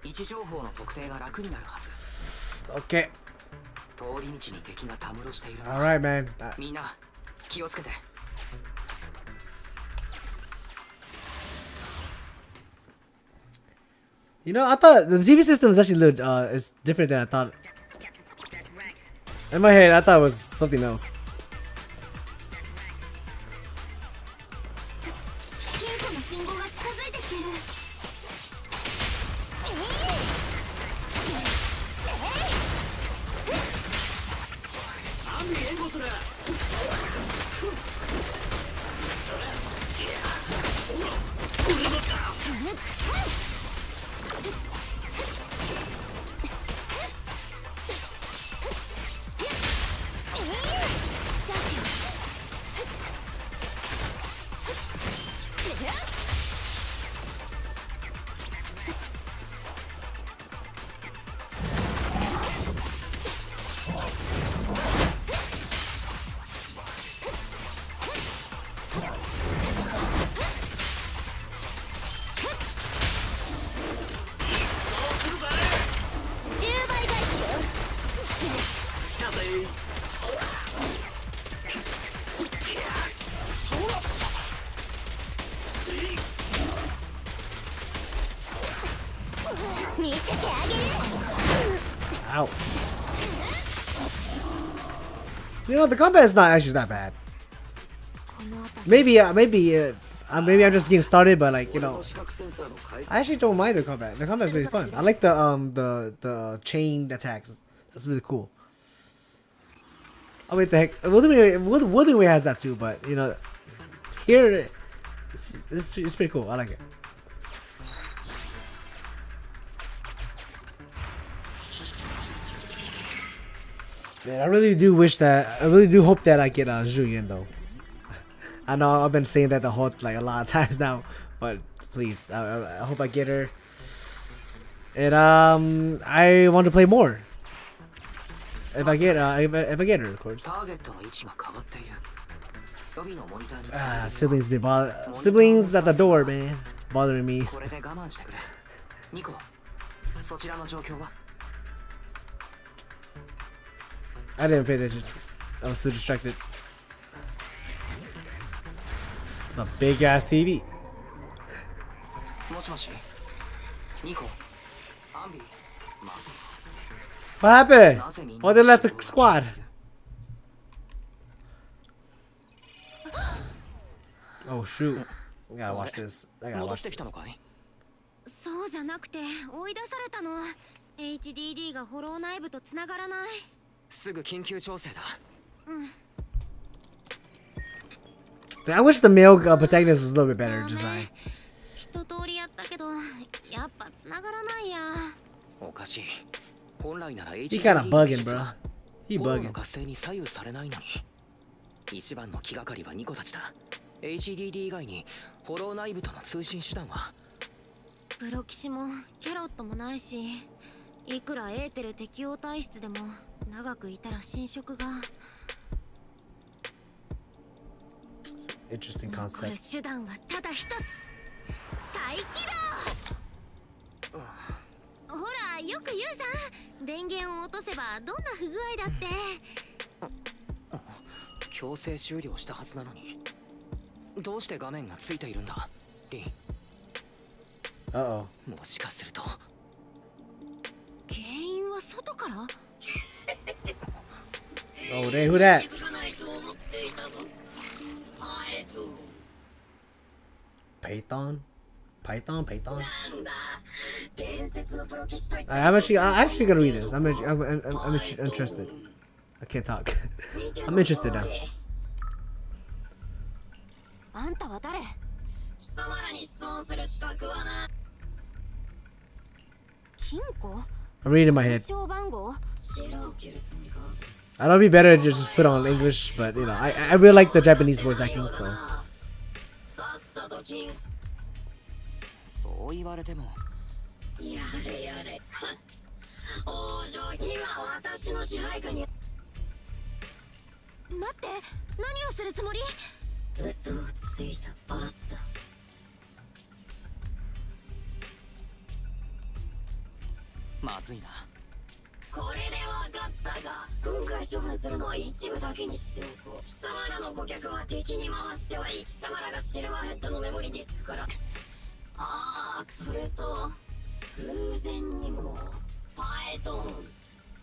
位置情報の特定が楽になるはず Okay. 通り道に敵がたむろしているな Alright, man. Uh, みんな気をつけて You know, I thought the TV system is actually lit- uh is different than I thought. In my head, I thought it was something else. The combat is not actually that bad. Maybe, uh, maybe, uh, uh, maybe I'm just getting started, but like you know, I actually don't mind the combat. The combat's really fun. I like the um the the chain attacks. That's really cool. Oh wait, the heck, Wuthering Wuthering has that too, but you know, here it's, it's, it's pretty cool. I like it. Man, I really do wish that I really do hope that I get a uh, Zhu Yuan though. <laughs> I know I've been saying that the whole like a lot of <laughs> times now, but please, I, I hope I get her. And um, I want to play more. If I get, uh, if, I, if I get her, of course. Ah, siblings be bother siblings at the door, man, bothering me. <laughs> I didn't pay attention. I was too distracted. The big ass TV. もしもしニコアンビま What happened? なぜみん Oh, な they left the 後ろを squad. Oh shoot! I gotta watch this. I gotta 戻っ watch て this. きたのかいそうじゃなくて追い出されたの HDD がホロー内部とつながらない すぐ緊急調整だ。I wish the male uh, protagonist was a little bit better design. 一通りやったけどやっぱつながらないや。おかしい。本来なら He kinda の bugging, bro. は He bugging. の活性に左右されないのに。一番の気がかりはニコたちだ。HDD 以外にフォロー内部との通信手段は？プロ騎士もキャロットもないしいくらエーテル適応体質でも長くいたら侵食が。Interesting 残る concept. 手段はただ一つ。再起動。ほらよく言うじゃん。電源を落とせばどんな不具合だって。強制終了したはずなのに。どうして画面がついているんだ？リン。Uh oh. もしかすると。原因は外から？Oh, dang, who that? Python? Python? Python? I- I'm actually, I'm actually gonna read this. I'm, actually, I'm, I'm, I'm, I'm inter- interested. I can't talk. I'm interested now. あんたは誰金庫 I'm reading in my head. 証番号 I know it'd be better to just put on English, but you know, I, I really like the Japanese voice acting, so. そう言われても待って何をするつもりまずいな これで分かったが今回処分するのは一部だけにしておこう。貴様らの顧客は敵に回してはい。い貴様らがシルバーヘッドのメモリディスクから。ああそれと偶然にもパイトン。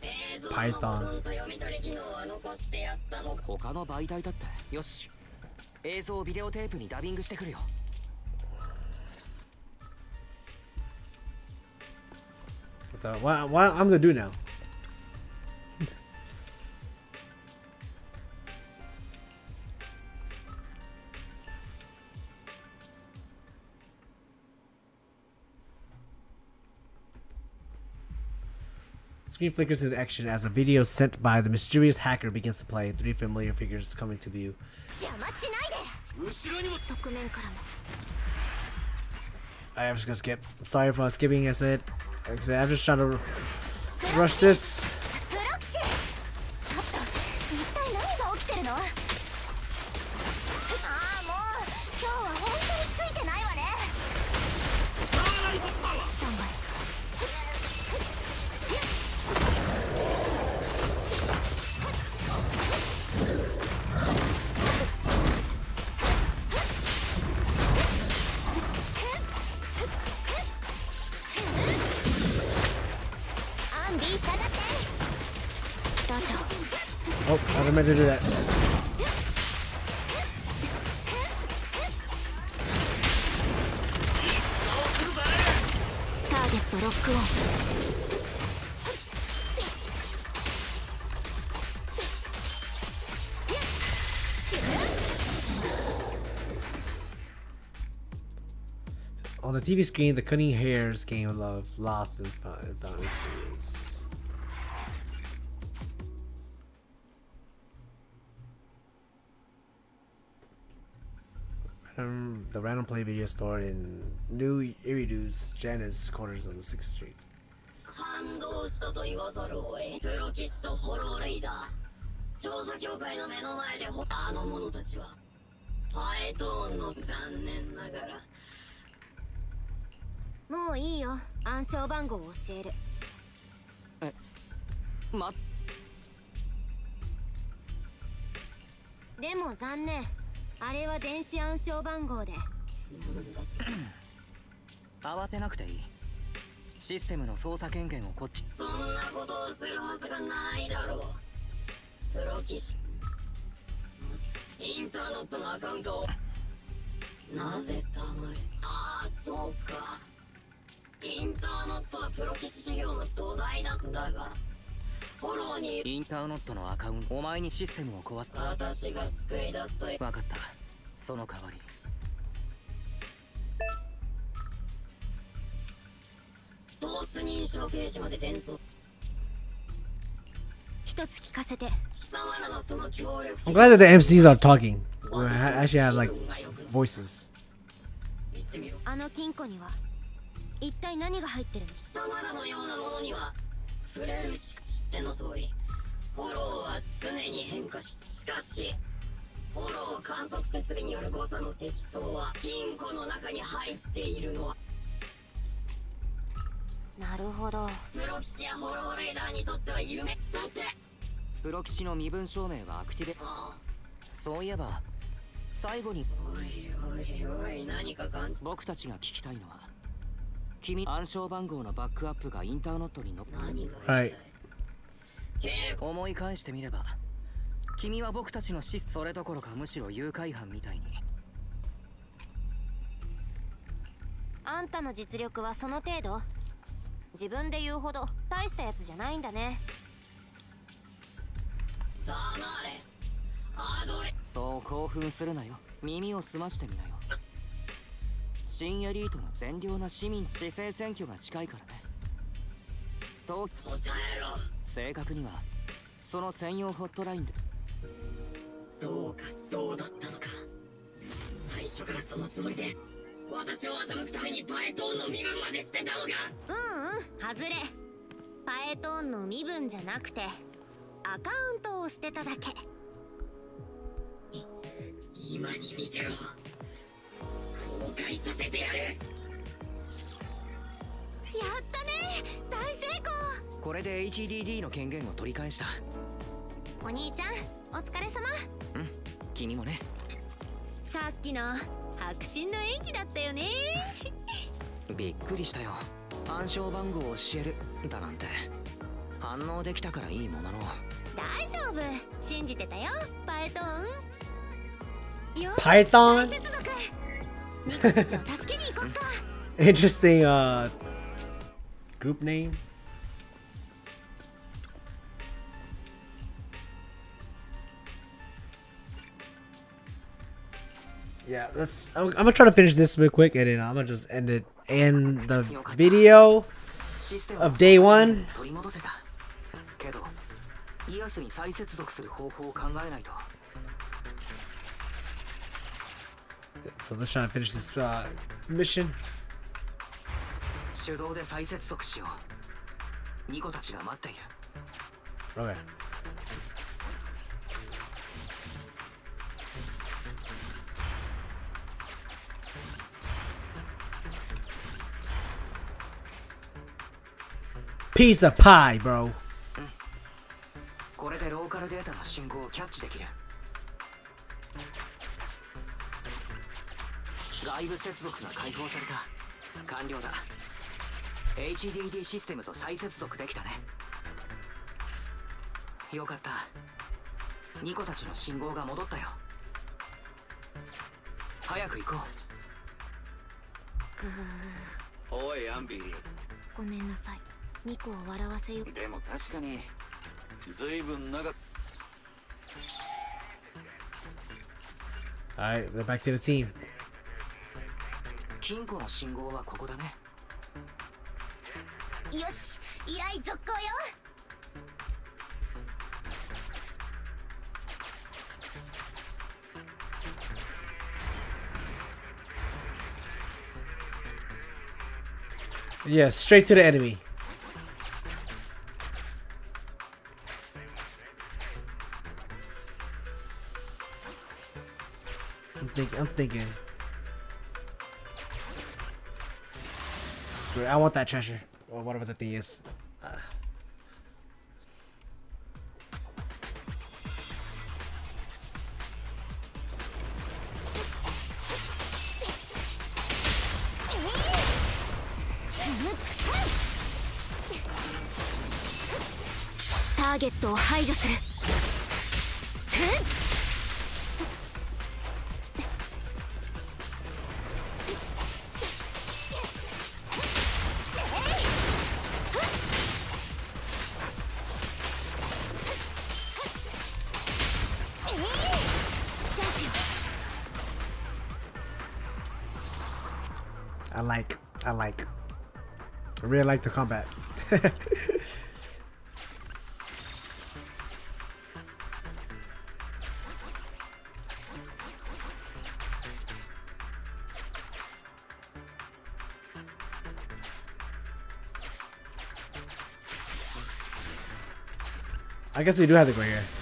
映像の保存と読み取り機能は残してやったほか他の媒体だってよし。映像をビデオテープにダビングしてくるよ。What the, what, what I'm gonna do now? screen flickers into action as a video sent by the mysterious hacker begins to play. Three familiar figures come into view. I'm just gonna skip. I'm sorry for skipping. I said, I'm just trying to rush this. I meant to do that. On the TV screen, the cutting hairs game of love lost and found. found the random play video store in New Eridu's Janus corners on the 6th Street. 感動したと言わざるを得プロ騎士とホローレイダー。調査協会の目の前でほあの者たちはパエトーンの残念ながら。もういいよ。暗証番号を教える。までも残念あれは電子暗証番号で。慌てなくていい。システムの操作権限をこっち。そんなことをするはずがないだろう。プロ騎士インターネットのアカウントを。なぜ黙る？ああそうか。インターネットはプロ騎士事業の土台なんだがフォローに。インターノットのアカウント。お前にシステムを壊す。私が救い出すと分かった。その代わり。ソース認証ページまで転送。一つ聞かせて。貴様らのその協力 I'm glad that the MCs are talking. Or actually have like voices. あの金庫には一体何が入ってるの貴様らのようなものには触れるし知っての通りフォローは常に変化ししかしフォロー観測設備による誤差の積層は金庫の中に入っているのは。なるほど。プロ騎士やフォローレーダーにとっては夢。さて。プロ騎士の身分証明はアクティベあそういえば最後にあおいおいおい何か感じ。僕たちが聞きたいのは君暗証番号のバックアップがインターノットに載っ何がはい。思い返してみれば君は僕たちのシスそれどころかむしろ誘拐犯みたいに。あんたの実力はその程度？自分で言うほど大したやつじゃないんだね。黙れアドレそう興奮するなよ。耳を澄ましてみなよ新エリートの善良な市民市政選挙が近いからね。と答えろ。正確にはその専用ホットラインで。そうかそうだったのか。最初からそのつもりで私を欺くためにパエトーンの身分まで捨てたのか。うんうん外れ。パエトーンの身分じゃなくてアカウントを捨てただけ。今に見てろ後悔させてやるやったね。大成功。これで HDD の権限を取り返した。お兄ちゃんお疲れ様。うん君もね。さっきの迫真の演技だったよね。びっくりしたよ。暗証番号を教える。だなんて。反応できたからいいものの。大丈夫。信じてたよパエトーン。よし Python? 接続。ニコ Interesting uh group name. Yeah, let's. I'm, I'm gonna try to finish this real quick, and then I'm gonna just end it. End the video システム of day one. 取り戻せたけどイアスに再接続する方法を考えないと So let's try to finish this uh, mission. 手動で再接続しようニコたちが待っている Okay. Piece of pie, bro. これでローカルデータの信号をキャッチできる 外部接続が解放された。完了だ。HDD システムと再接続できたね。よかった。ニコたちの信号が戻ったよ。早く行こおいアンビ。ごめんなさい。ニコを笑わせよでも確かにずいぶん長 Alright, we're back to the team. う金庫の信号はここだねよし依頼続行よ Yeah, straight to the enemy. I'm thinking. I'm thinking. Screw it. I want that treasure or whatever the thing is. Uh, ターゲットを排除する Really like the combat. <laughs> I guess we do have to go here.「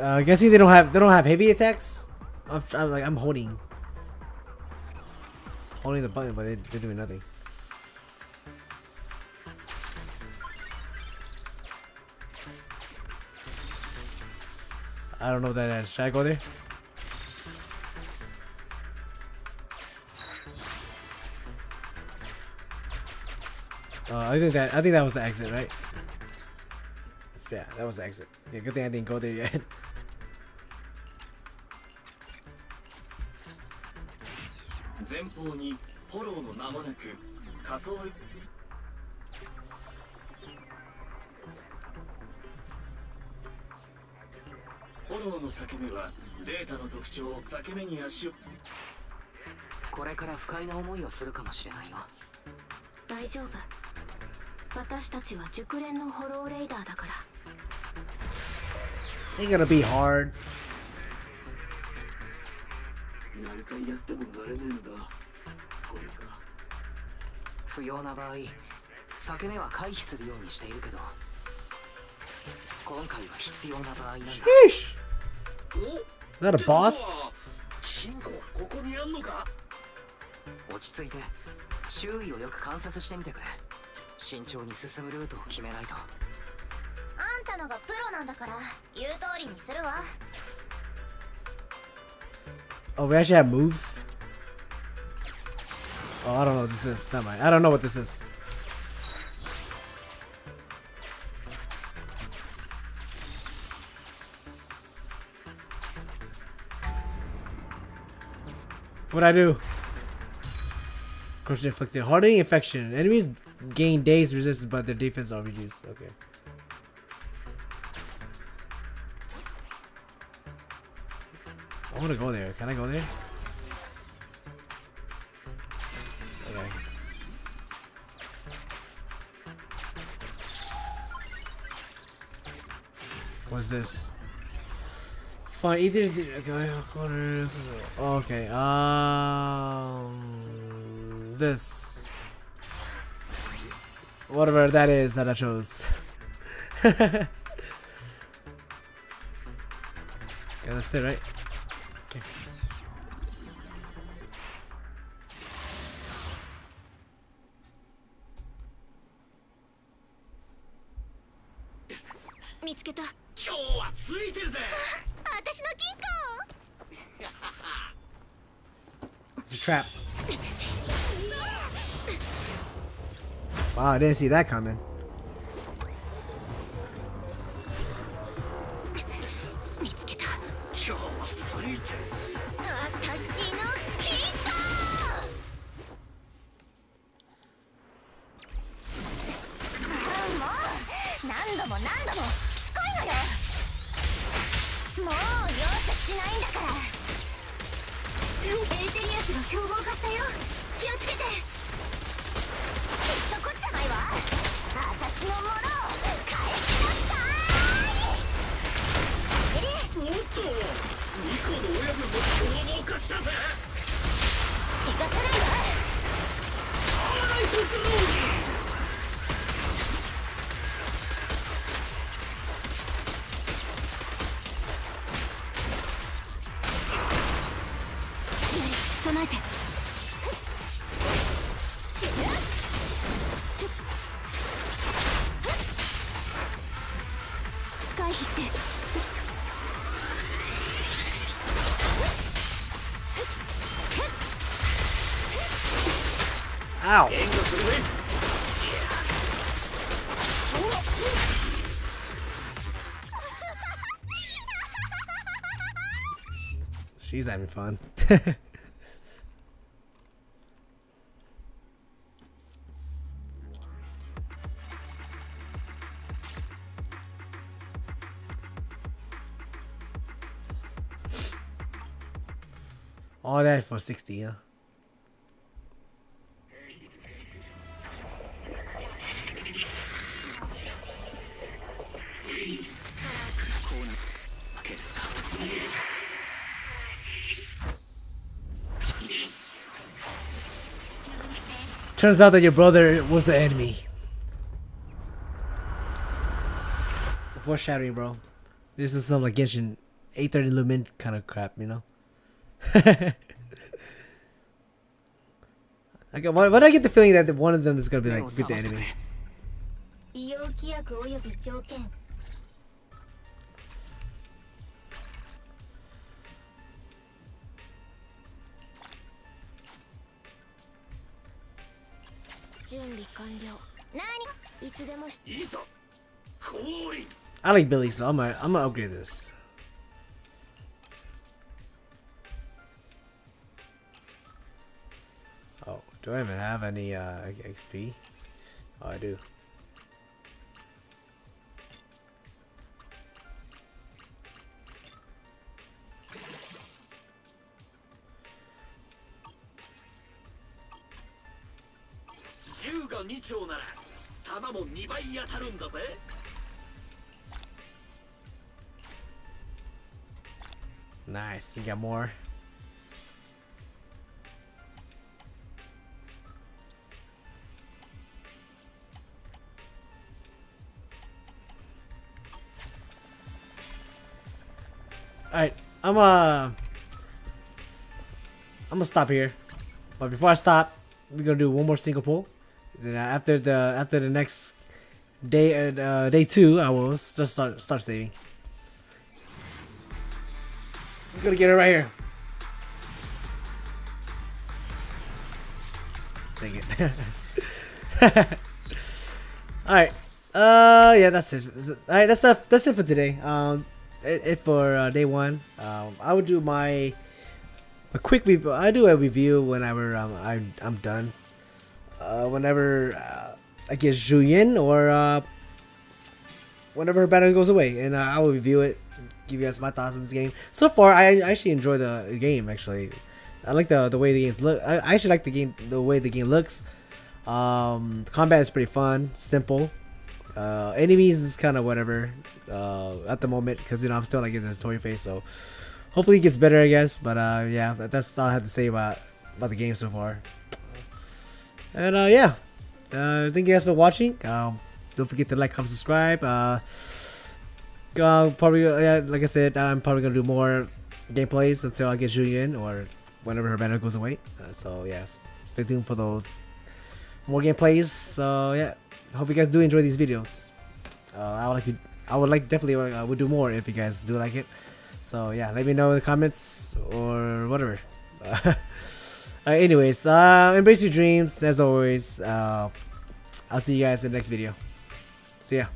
Uh, guessing they don't have they don't have heavy attacks. I'm, I'm like I'm holding, holding the button, but they, they're doing nothing. I don't know what that is. Should I go there? Uh, I think that I think that was the exit, right? Yeah, that was the exit. Yeah, good thing I didn't go there yet. <laughs> 前方にフォローの名もなく仮想フォローの裂け目はデータの特徴を裂け目に足をこれから不快な思いをするかもしれないよ。大丈夫。私たちは熟練のホローレイダーだから。Ain't gonna be hard. 何回やっても慣れねえんだ。これが不要な場合裂け目は回避するようにしているけど今回は必要な場合なんだ。A boss? 金庫はここにあんのか？落ち着いて周囲をよく観察してみてくれ。慎重に進むルートを決めないと。あんたのがプロなんだから言う通りにするわ Oh, we actually have moves? Oh, I don't know what this is. Not mind. I don't know what this is. What'd I do? Corruption inflicted. Hardening infection. Enemies gain Daze resistance, but their defense are reduced. Okay. I want to go there. Can I go there? Okay. What's this? Fine, either the- okay. Okay, um, this, whatever that is that I chose. <laughs> okay, that's it, right? Okay. <laughs> It's a trap. Wow, I didn't see that coming. She's having fun. <laughs> All that for 60, huh? Turns out that your brother was the enemy. Foreshadowing, bro. This is some like Genshin 830 Lumen kind of crap, you know? <laughs> Why, why do I get the feeling that one of them is gonna be like be the enemy? I like Billy, so I'm gonna I'm gonna upgrade this. Oh, do I even have any uh, XP? Oh, I do.「弾も2倍当たるんだぜ Nice, we got more. Alright, I'm uh I'm gonna stop here. But before I stop, we're gonna do one more single pull. Then after the after the next day uh, day two, I will just start start saving. I'm gonna get it right here. Dang it. <laughs> Alright. Uh yeah, that's it. Alright, that's that's it for today. Um it, it for uh, day one. Um I would do my a quick review. I do a review whenever um, I'm I'm done. Uh, whenever uh, I get Zhu Yuan or uh, whenever her banner goes away, and uh, I will review it, give you guys my thoughts on this game. So far, I actually enjoy the game. Actually, I like the the way the games look. I, actually like the game the way the game looks. Um, combat is pretty fun, simple. Uh, enemies is kind of whatever uh, at the moment because you know I'm still like in the tutorial phase, so hopefully it gets better, I guess. But uh, yeah, that, that's all I have to say about about the game so far. And uh, yeah, uh, thank you guys for watching. Um, don't forget to like, comment, subscribe. Uh, uh, probably, uh, like I said, I'm probably gonna do more gameplays until I get Zhu Yuan or whenever her banner goes away. Uh, so yes, stay tuned for those more gameplays. So yeah, hope you guys do enjoy these videos. Uh, I would like to, I would like definitely uh, would do more if you guys do like it. So yeah, let me know in the comments or whatever. <laughs> Uh, anyways, uh, embrace your dreams as always. Uh, I'll see you guys in the next video. See ya.